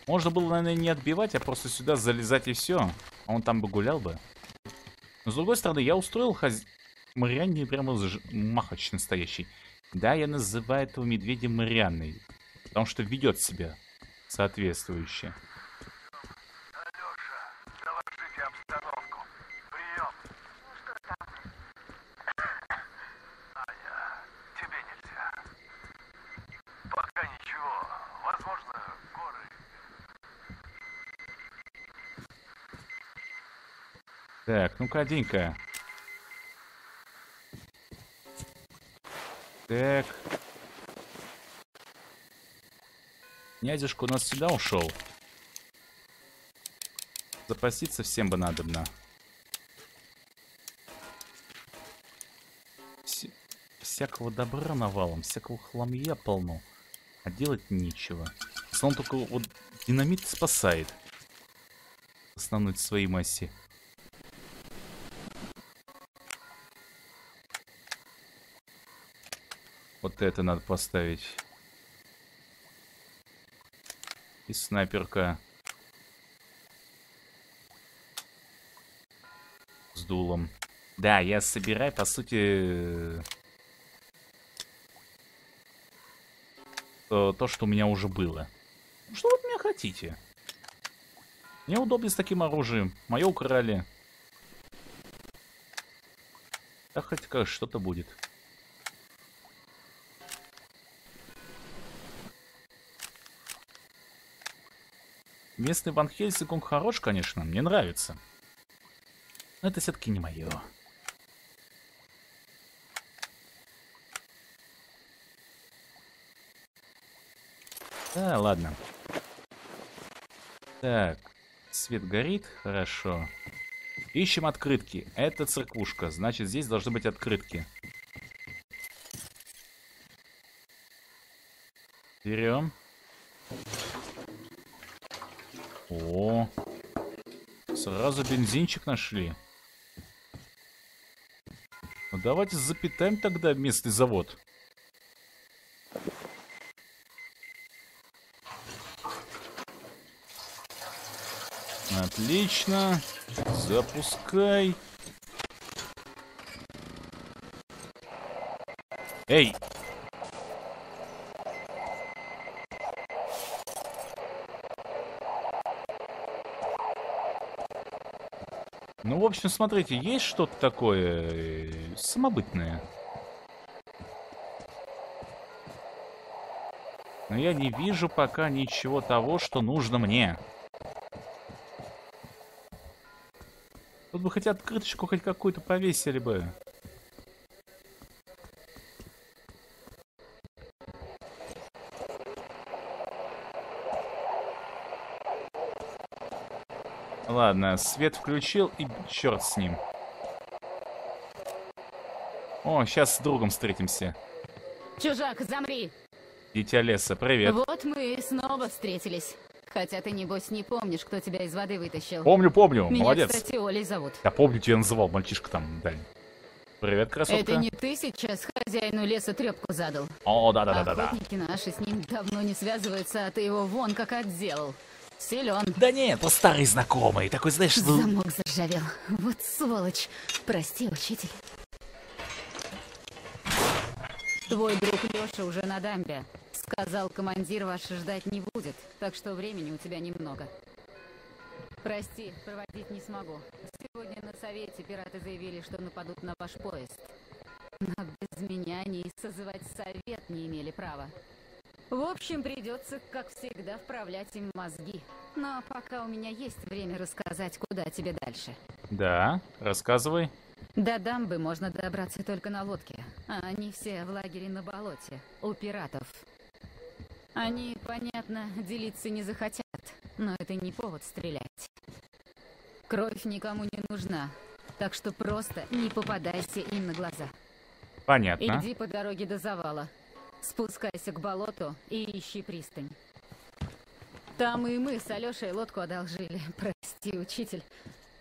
Можно было, наверное, не отбивать, а просто сюда залезать и все. А он там бы гулял бы. Но с другой стороны, я устроил хаз... Марианне прямо ж- махач настоящий. Да, я называю этого медведя Марианной. Потому что ведет себя соответствующе. Доложите обстановку. Прием. Так. Дядюшка у нас сюда ушел. Запаситься всем бы надобно. Вся- Всякого добра навалом, всякого хламья полно. А делать нечего. В только вот динамит спасает. В основной своей массе. Вот это надо поставить. И снайперка. С дулом. Да, я собираю, по сути, то, то, что у меня уже было. Что вы от меня хотите? Мне удобнее с таким оружием. Мое украли. Да хоть что-то будет. Местный Ван Хельсинг, он хорош, конечно, мне нравится. Но это все-таки не мое. Да, ладно. Так, свет горит, хорошо. Ищем открытки. Это церквушка, значит здесь должны быть открытки. Берем. О, сразу бензинчик нашли. Ну, давайте запитаем тогда местный завод. Отлично. Запускай. Эй! Общем, смотрите, есть что-то такое э, самобытное. Но я не вижу пока ничего того, что нужно мне. Тут бы хоть открыточку хоть какую-то повесили бы. Ладно, свет включил и черт с ним. О, сейчас с другом встретимся. Чужак, замри! Дитя леса, привет. Вот мы и снова встретились. Хотя ты, небось, не помнишь, кто тебя из воды вытащил. Помню, помню, Меня, молодец. кстати, Олей зовут. Я помню, тебя называл мальчишка там дальний. Привет, красотка. Это не ты сейчас хозяину леса трепку задал. О, да-да-да-да-да. Охотники наши с ним давно не связываются, а ты его вон как отделал. Силен. Да нет, просто старый знакомый. Такой, знаешь, ну... Замок заржавел. Вот сволочь. Прости, учитель. Твой друг Леша уже на дамбе. Сказал, командир ваш ждать не будет, так что времени у тебя немного. Прости, проводить не смогу. Сегодня на совете пираты заявили, что нападут на ваш поезд. Но без меня они и созывать совет не имели права. В общем, придется, как всегда, вправлять им мозги. Но пока у меня есть время рассказать, куда тебе дальше. Да, рассказывай. До дамбы можно добраться только на лодке. А они все в лагере на болоте, у пиратов. Они, понятно, делиться не захотят, но это не повод стрелять. Кровь никому не нужна, так что просто не попадайся им на глаза. Понятно. Иди по дороге до завала. Спускайся к болоту и ищи пристань. Там и мы с Алешей лодку одолжили. Прости, учитель.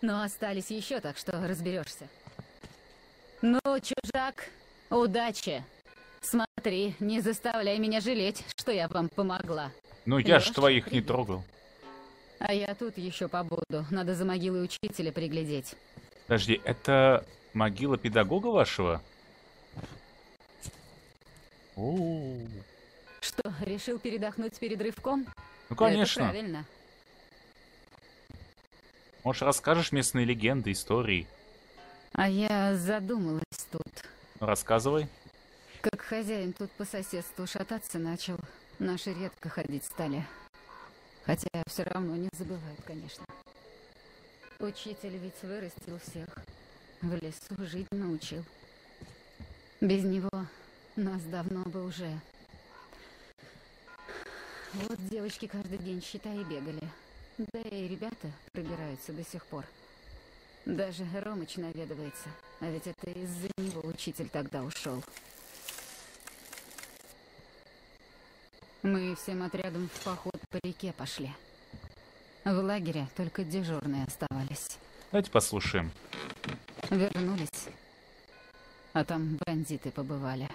Но остались еще, так что разберешься. Ну, чужак, удачи. Смотри, не заставляй меня жалеть, что я вам помогла. Ну, я ж Лёш, твоих не привет. трогал. А я тут еще побуду. Надо за могилой учителя приглядеть. Подожди, это могила педагога вашего? Что, решил передохнуть перед рывком? ну конечно. Это правильно. Может, расскажешь местные легенды, истории? А я задумалась тут. Рассказывай. Как хозяин тут по соседству шататься начал, наши редко ходить стали. Хотя все равно не забывают, конечно. Учитель ведь вырастил всех. В лесу жить научил. Без него нас давно бы уже... Вот девочки каждый день, считай, и бегали. Да и ребята пробираются до сих пор. Даже Ромыч наведывается. А ведь это из-за него учитель тогда ушел. Мы всем отрядом в поход по реке пошли. В лагере только дежурные оставались. Давайте послушаем. Вернулись. А там бандиты побывали.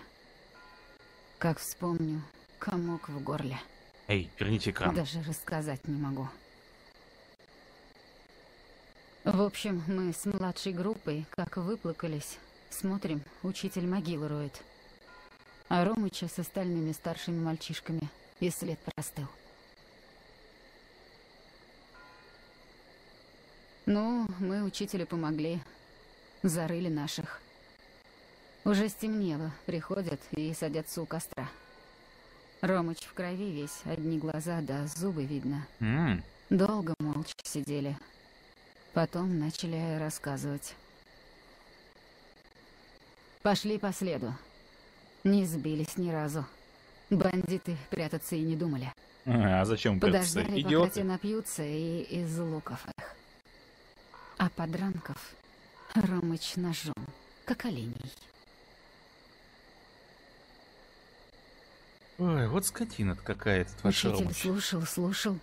Как вспомню, комок в горле. Эй, верните экран. Даже рассказать не могу. В общем, мы с младшей группой, как выплакались, смотрим, учитель могилы роет. А Ромыча с остальными старшими мальчишками и след простыл. Ну, мы учителю помогли. Зарыли наших. Уже стемнело, приходят и садятся у костра. Ромыч в крови весь, одни глаза да зубы видно. М, Долго молча сидели. Потом начали рассказывать. Пошли по следу. Не сбились ни разу. Бандиты прятаться и не думали. А зачем прятаться? Подождали, пока Идиоты. те напьются, и из луков их. А подранков Ромыч ножом, как оленей. Ой, вот скотина какая-то, ваш Учитель Ромыч. слушал, слушал.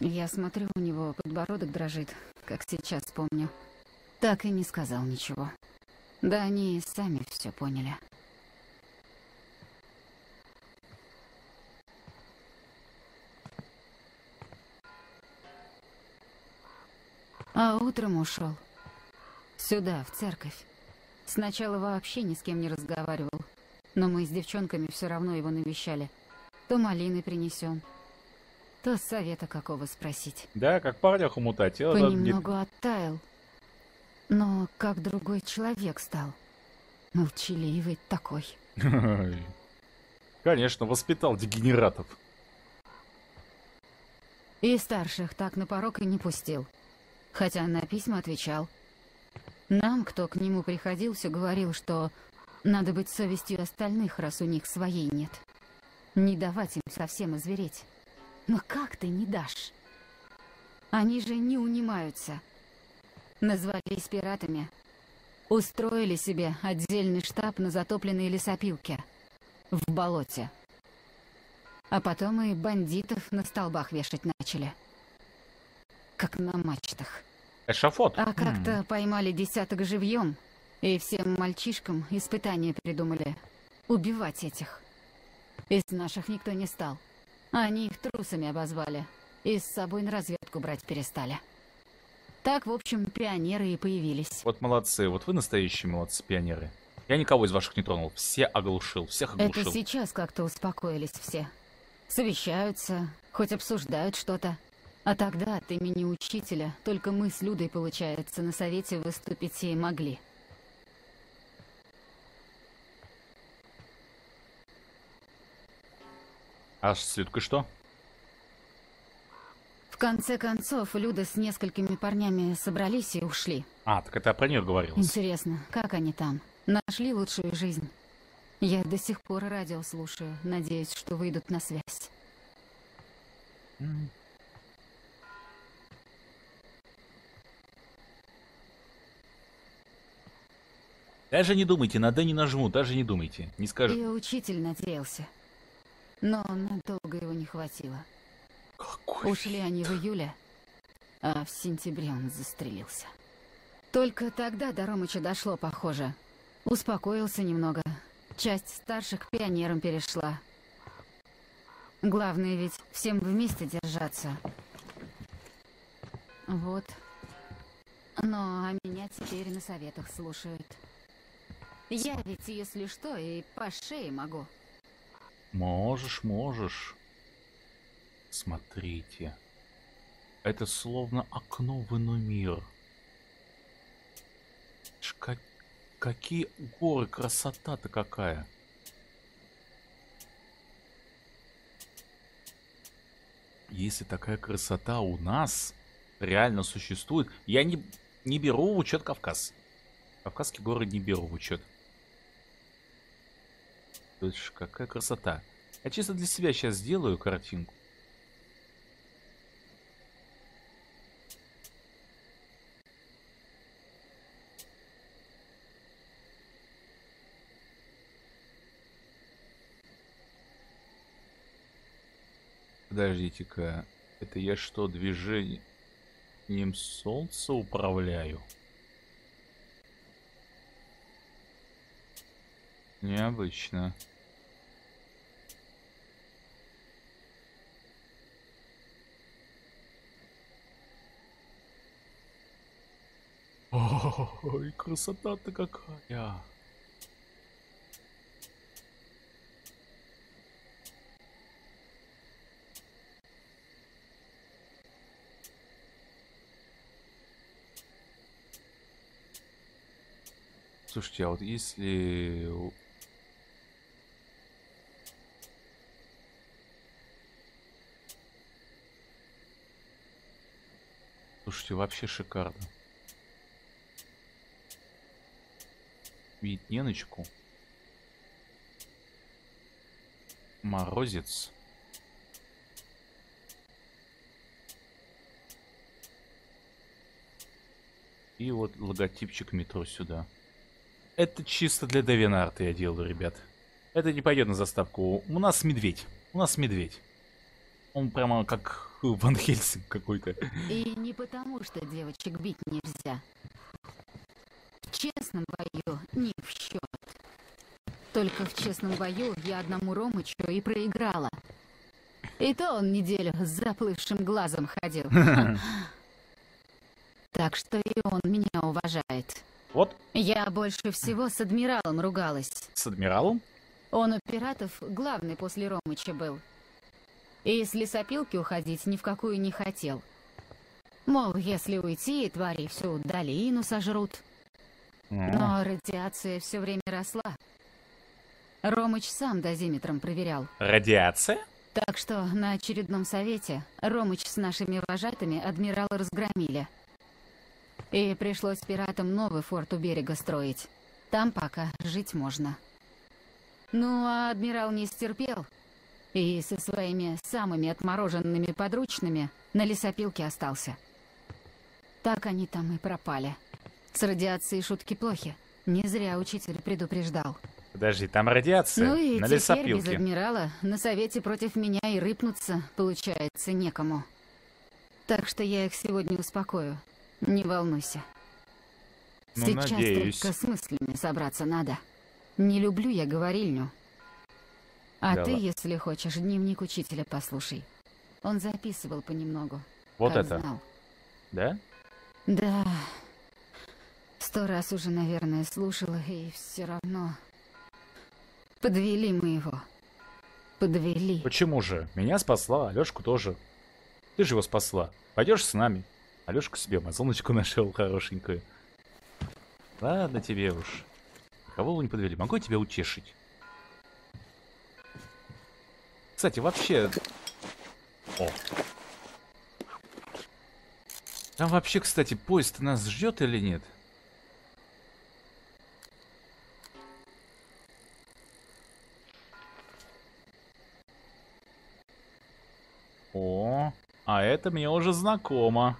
Я смотрю, у него подбородок дрожит, как сейчас помню. Так и не сказал ничего. Да они и сами все поняли. А утром ушел. Сюда, в церковь. Сначала вообще ни с кем не разговаривал. Но мы с девчонками все равно его навещали. То малины принесем, то совета какого спросить. Да, как парня хомутать. вот не- Понемногу оттаял. Но как другой человек стал. Молчаливый такой. Ой. Конечно, воспитал дегенератов. И старших так на порог и не пустил. Хотя на письма отвечал. Нам, кто к нему приходил, все говорил, что надо быть совестью остальных, раз у них своей нет. Не давать им совсем озвереть. Но как ты не дашь? Они же не унимаются. Назвались пиратами. Устроили себе отдельный штаб на затопленной лесопилке. В болоте. А потом и бандитов на столбах вешать начали. Как на мачтах. Эшафот. А как-то поймали десяток живьем, и всем мальчишкам испытания придумали. Убивать этих. Из наших никто не стал. Они их трусами обозвали. И с собой на разведку брать перестали. Так, в общем, пионеры и появились. Вот молодцы, вот вы настоящие молодцы, пионеры. Я никого из ваших не тронул, все оглушил, всех Это оглушил. сейчас как-то успокоились все. Совещаются, хоть обсуждают что-то. А тогда от имени учителя только мы с Людой, получается, на совете выступить и могли. А с Людкой что? В конце концов, Люда с несколькими парнями собрались и ушли. А, так это про нее говорилось. Интересно, как они там? Нашли лучшую жизнь? Я до сих пор радио слушаю, надеюсь, что выйдут на связь. Даже не думайте, на Д не нажму, даже не думайте. Не скажет. И учитель надеялся. Но надолго его не хватило. Какой Ушли они в июле, а в сентябре он застрелился. Только тогда до Ромыча дошло, похоже. Успокоился немного. Часть старших пионерам перешла. Главное ведь всем вместе держаться. Вот. Ну, а меня теперь на советах слушают. Я ведь, если что, и по шее могу. Можешь, можешь. Смотрите. Это словно окно в иной мир. Как- какие горы, красота-то какая. Если такая красота у нас реально существует, я не, не беру в учет Кавказ. Кавказские горы не беру в учет. То есть какая красота. Я чисто для себя сейчас сделаю картинку. Подождите-ка, это я что, движением солнца управляю? Необычно. Ой, красота-то какая. Слушайте, а вот если... Слушайте, вообще шикарно. Видеть Неночку. Морозец. И вот логотипчик метро сюда. Это чисто для Девинарта я делаю, ребят. Это не пойдет на заставку. У нас медведь. У нас медведь. Он прямо как Ван Хельсинг какой-то. И не потому, что девочек бить нельзя. В честном бою не в счет. Только в честном бою я одному Ромычу и проиграла. И то он неделю с заплывшим глазом ходил. Так что и он меня уважает. Вот Я больше всего с адмиралом ругалась. с адмиралом. Он у пиратов главный после Ромыча был. И с лесопилки уходить ни в какую не хотел. Мол, если уйти, твари всю долину сожрут. Но радиация все время росла. Ромыч сам дозиметром проверял. Радиация? Так что на очередном совете Ромыч с нашими вожатыми адмирала разгромили. И пришлось пиратам новый форт у берега строить. Там пока жить можно. Ну, а адмирал не стерпел. И со своими самыми отмороженными подручными на лесопилке остался. Так они там и пропали. С радиацией шутки плохи. Не зря учитель предупреждал. Подожди, там радиация Ну и на теперь без лесопилке. адмирала на совете против меня и рыпнуться, получается, некому. Так что я их сегодня успокою. Не волнуйся. Ну, Сейчас надеюсь. только с мыслями собраться надо. Не люблю я говорильню. А Да ты, ладно. если хочешь, дневник учителя послушай. Он записывал понемногу. Вот это, знал. да? Да. Сто раз уже, наверное, слушала, и все равно... Подвели мы его. Подвели. Почему же? Меня спасла, Алешку тоже. Ты же его спасла. Пойдешь с нами. Алешка себе мазоночку нашел хорошенькую. Ладно тебе уж. Кого вы не подвели? Могу я тебя утешить? Кстати, вообще... О. Там вообще, кстати, поезд нас ждет или нет? А это мне уже знакомо.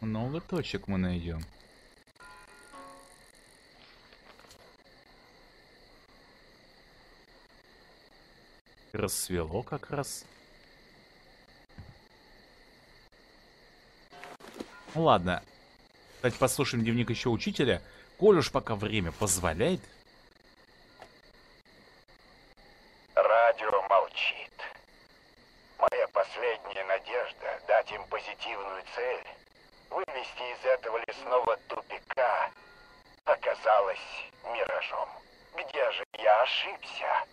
Много точек мы найдем. Рассвело как раз. Ну ладно. Давайте послушаем дневник еще учителя. Коль уж пока время позволяет. Радио молчит. Моя последняя надежда дать им позитивную цель, вывести из этого лесного тупика, оказалась миражом. Где же я ошибся?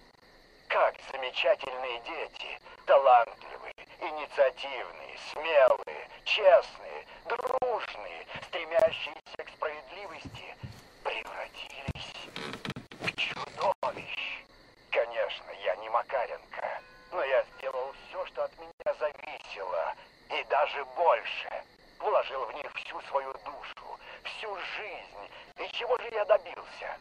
Как замечательные дети, талантливые, инициативные, смелые, честные, дружные, стремящиеся к справедливости, превратились в чудовищ. Конечно, я не Макаренко, но я сделал все, что от меня зависело, и даже больше. Вложил в них всю свою душу, всю жизнь. И чего же я добился?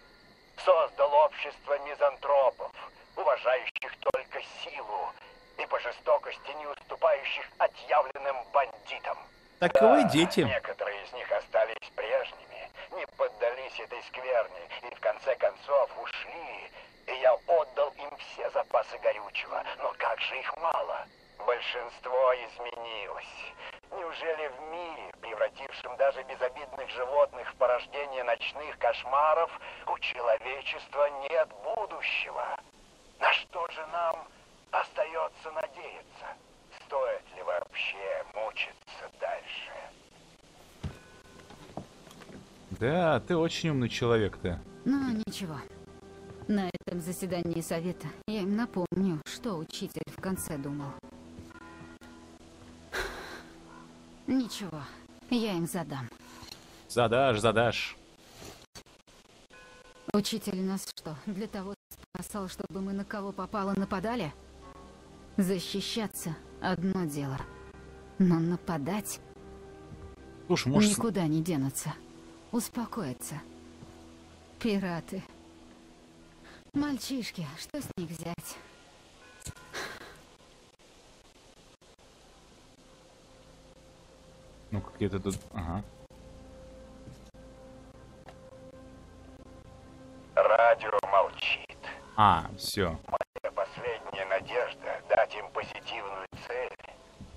Создал общество мизантропов, уважающих только силу и по жестокости не уступающих отъявленным бандитам. Таковы Да, дети. Некоторые из них остались прежними, не поддались этой скверне и в конце концов ушли. И я отдал им все запасы горючего. Но как же их мало? Большинство изменилось. Неужели в мире, превратившем даже безобидных животных в порождение ночных кошмаров, у человечества нет будущего? На что же нам остается надеяться? Стоит ли вообще мучить Да, ты очень умный человек, ты. Ну, ничего. На этом заседании совета я им напомню, что учитель в конце думал. Ничего, я им задам. Задашь, задашь. Учитель нас что, для того спасал, чтобы мы на кого попало нападали? Защищаться — одно дело. Но нападать Слушай, может, никуда не денутся. Успокоиться. Пираты. Мальчишки, что с них взять? ну где-то тут... Ага. Радио молчит. А, все. Моя последняя надежда дать им позитивную цель.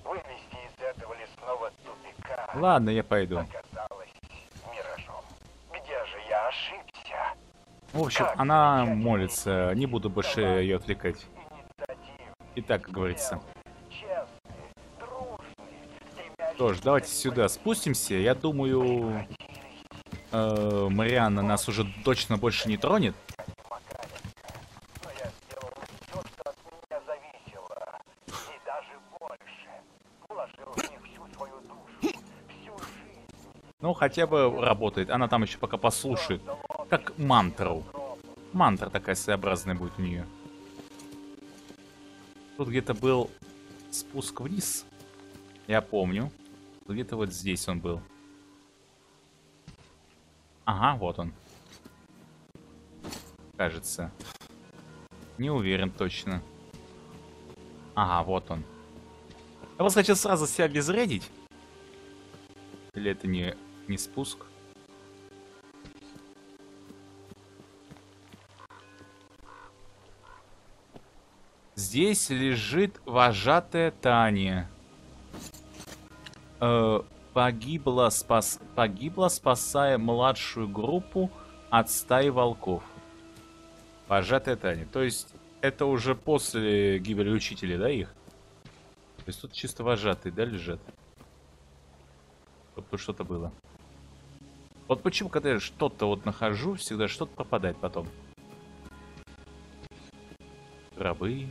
Вывести из этого лесного тупика. Ладно, я пойду. Оказалось В общем, она молится. Не буду больше ее отвлекать. И так, как говорится. ж, давайте сюда спустимся. Я думаю, э, Марианна нас уже точно больше не тронет. Ну, хотя бы работает. Она там еще пока послушает. Как мантру. Мантра такая своеобразная будет у нее. Тут где-то был спуск вниз. Я помню. Где-то вот здесь он был. Ага, вот он. Кажется. Не уверен точно. Ага, вот он. Я просто хотел сразу себя обезвредить. Или это не, не спуск? Здесь лежит вожатая Таня. Э, погибла, спас... погибла, спасая младшую группу от стаи волков. Вожатая Таня. То есть, это уже после гибели учителя, да, их? То есть, тут чисто вожатые, да, лежат? Тут что-то было. Вот почему, когда я что-то вот нахожу, всегда что-то пропадает потом. Рабы.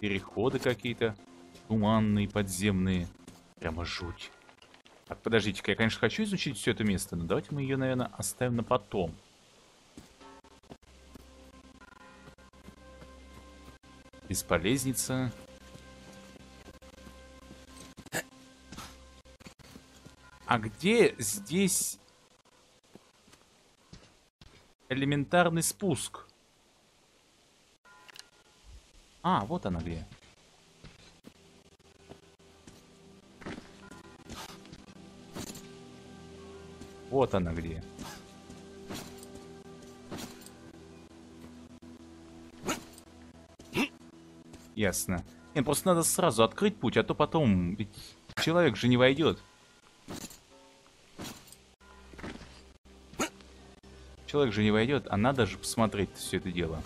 Переходы какие-то. Туманные, подземные. Прямо жуть. Так, подождите-ка, я, конечно, хочу изучить все это место, но давайте мы ее, наверное, оставим на потом. Бесполезница. А где здесь элементарный спуск? А, вот она где. Вот она где. Ясно. Не, просто надо сразу открыть путь, а то потом ведь человек же не войдет. Человек же не войдет, а надо же посмотреть все это дело.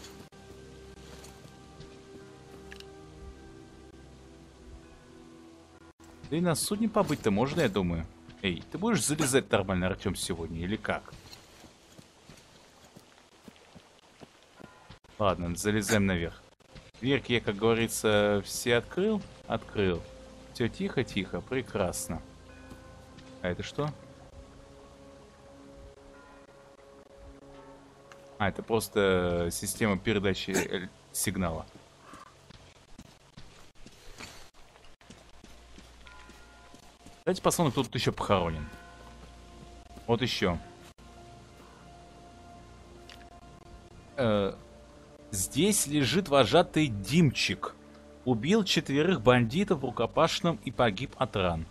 Да и на судне побыть-то можно, я думаю. Эй, ты будешь залезать нормально, Артем, сегодня, или как? Ладно, залезаем наверх. Дверки я, как говорится, все открыл? Открыл. Все тихо-тихо, прекрасно. А это что? А, это просто система передачи э, сигнала. Давайте посмотрим, кто тут еще похоронен. Вот еще. Э, здесь лежит вожатый Димчик. Убил четверых бандитов в рукопашном и погиб от ран.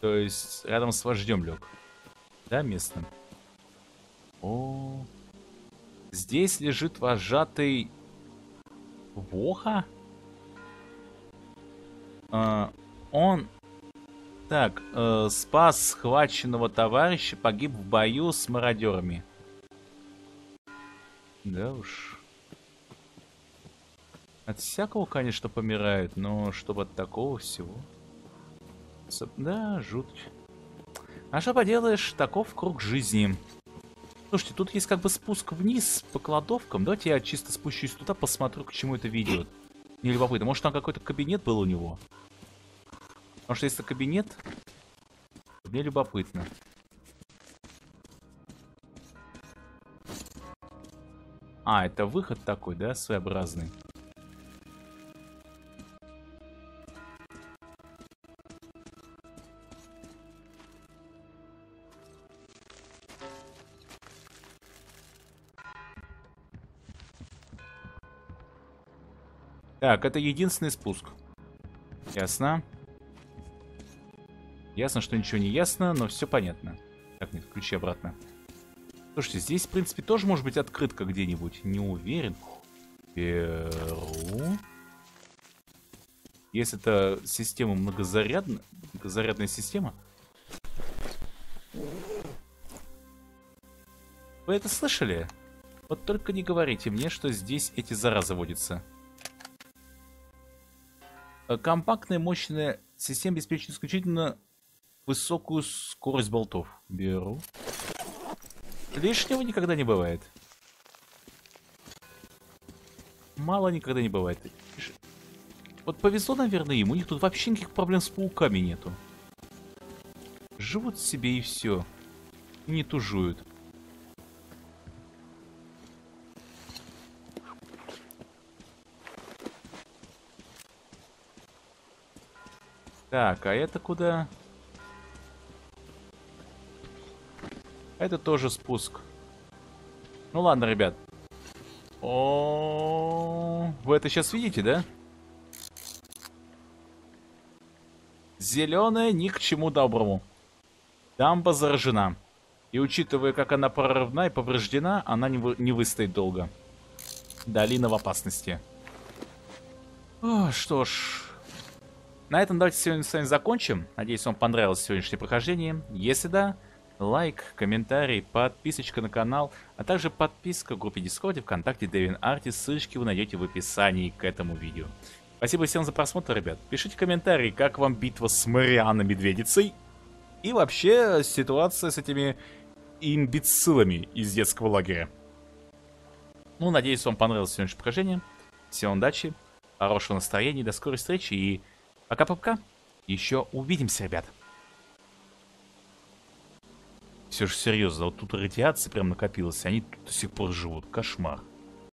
То есть рядом с вождем лег. Да, местным? О, здесь лежит вожатый Воха? А, он так э, спас схваченного товарища, погиб в бою с мародерами. Да уж. От всякого, конечно, помирают, но чтобы от такого всего... Да, жуть. А что поделаешь, таков круг жизни. Слушайте, тут есть как бы спуск вниз по кладовкам. Давайте я чисто спущусь туда, посмотрю, к чему это ведет. Мне любопытно. Может, там какой-то кабинет был у него? Потому что если кабинет, мне любопытно. А, это выход такой, да, своеобразный. Так, это единственный спуск. Ясно. Ясно, что ничего не ясно, но все понятно. Так, нет, ключи обратно. Слушайте, здесь, в принципе, тоже может быть открытка где-нибудь. Не уверен. Беру. Если это система многозарядная, многозарядная система. Вы это слышали? Вот только не говорите мне, что здесь эти заразы водятся. Э, Компактная, мощная система обеспечивает исключительно высокую скорость болтов. Беру. Лишнего никогда не бывает. Мало никогда не бывает. Вот повезло, наверное, им. У них тут вообще никаких проблем с пауками нету. Живут себе и все. Не тужуют. Так, а это куда? Это тоже спуск. Ну ладно, ребят. О, вы это сейчас видите, да? Зеленая ни к чему доброму. Дамба заражена. И учитывая, как она прорывна и повреждена, она не, вы- не выстоит долго. Долина в опасности. О, что ж. На этом давайте сегодня с вами закончим. Надеюсь, вам понравилось сегодняшнее прохождение. Если да, лайк, комментарий, подписочка на канал, а также подписка в группе Discord, ВКонтакте, Devin Artist. Ссылочки вы найдете в описании к этому видео. Спасибо всем за просмотр, ребят. Пишите комментарии, как вам битва с Марианой Медведицей. И вообще ситуация с этими имбецилами из детского лагеря. Ну, надеюсь, вам понравилось сегодняшнее прохождение. Всем удачи, хорошего настроения, до скорой встречи и пока-пока. Еще увидимся, ребят. Все же серьезно, вот тут радиация прям накопилась, они тут до сих пор живут. Кошмар.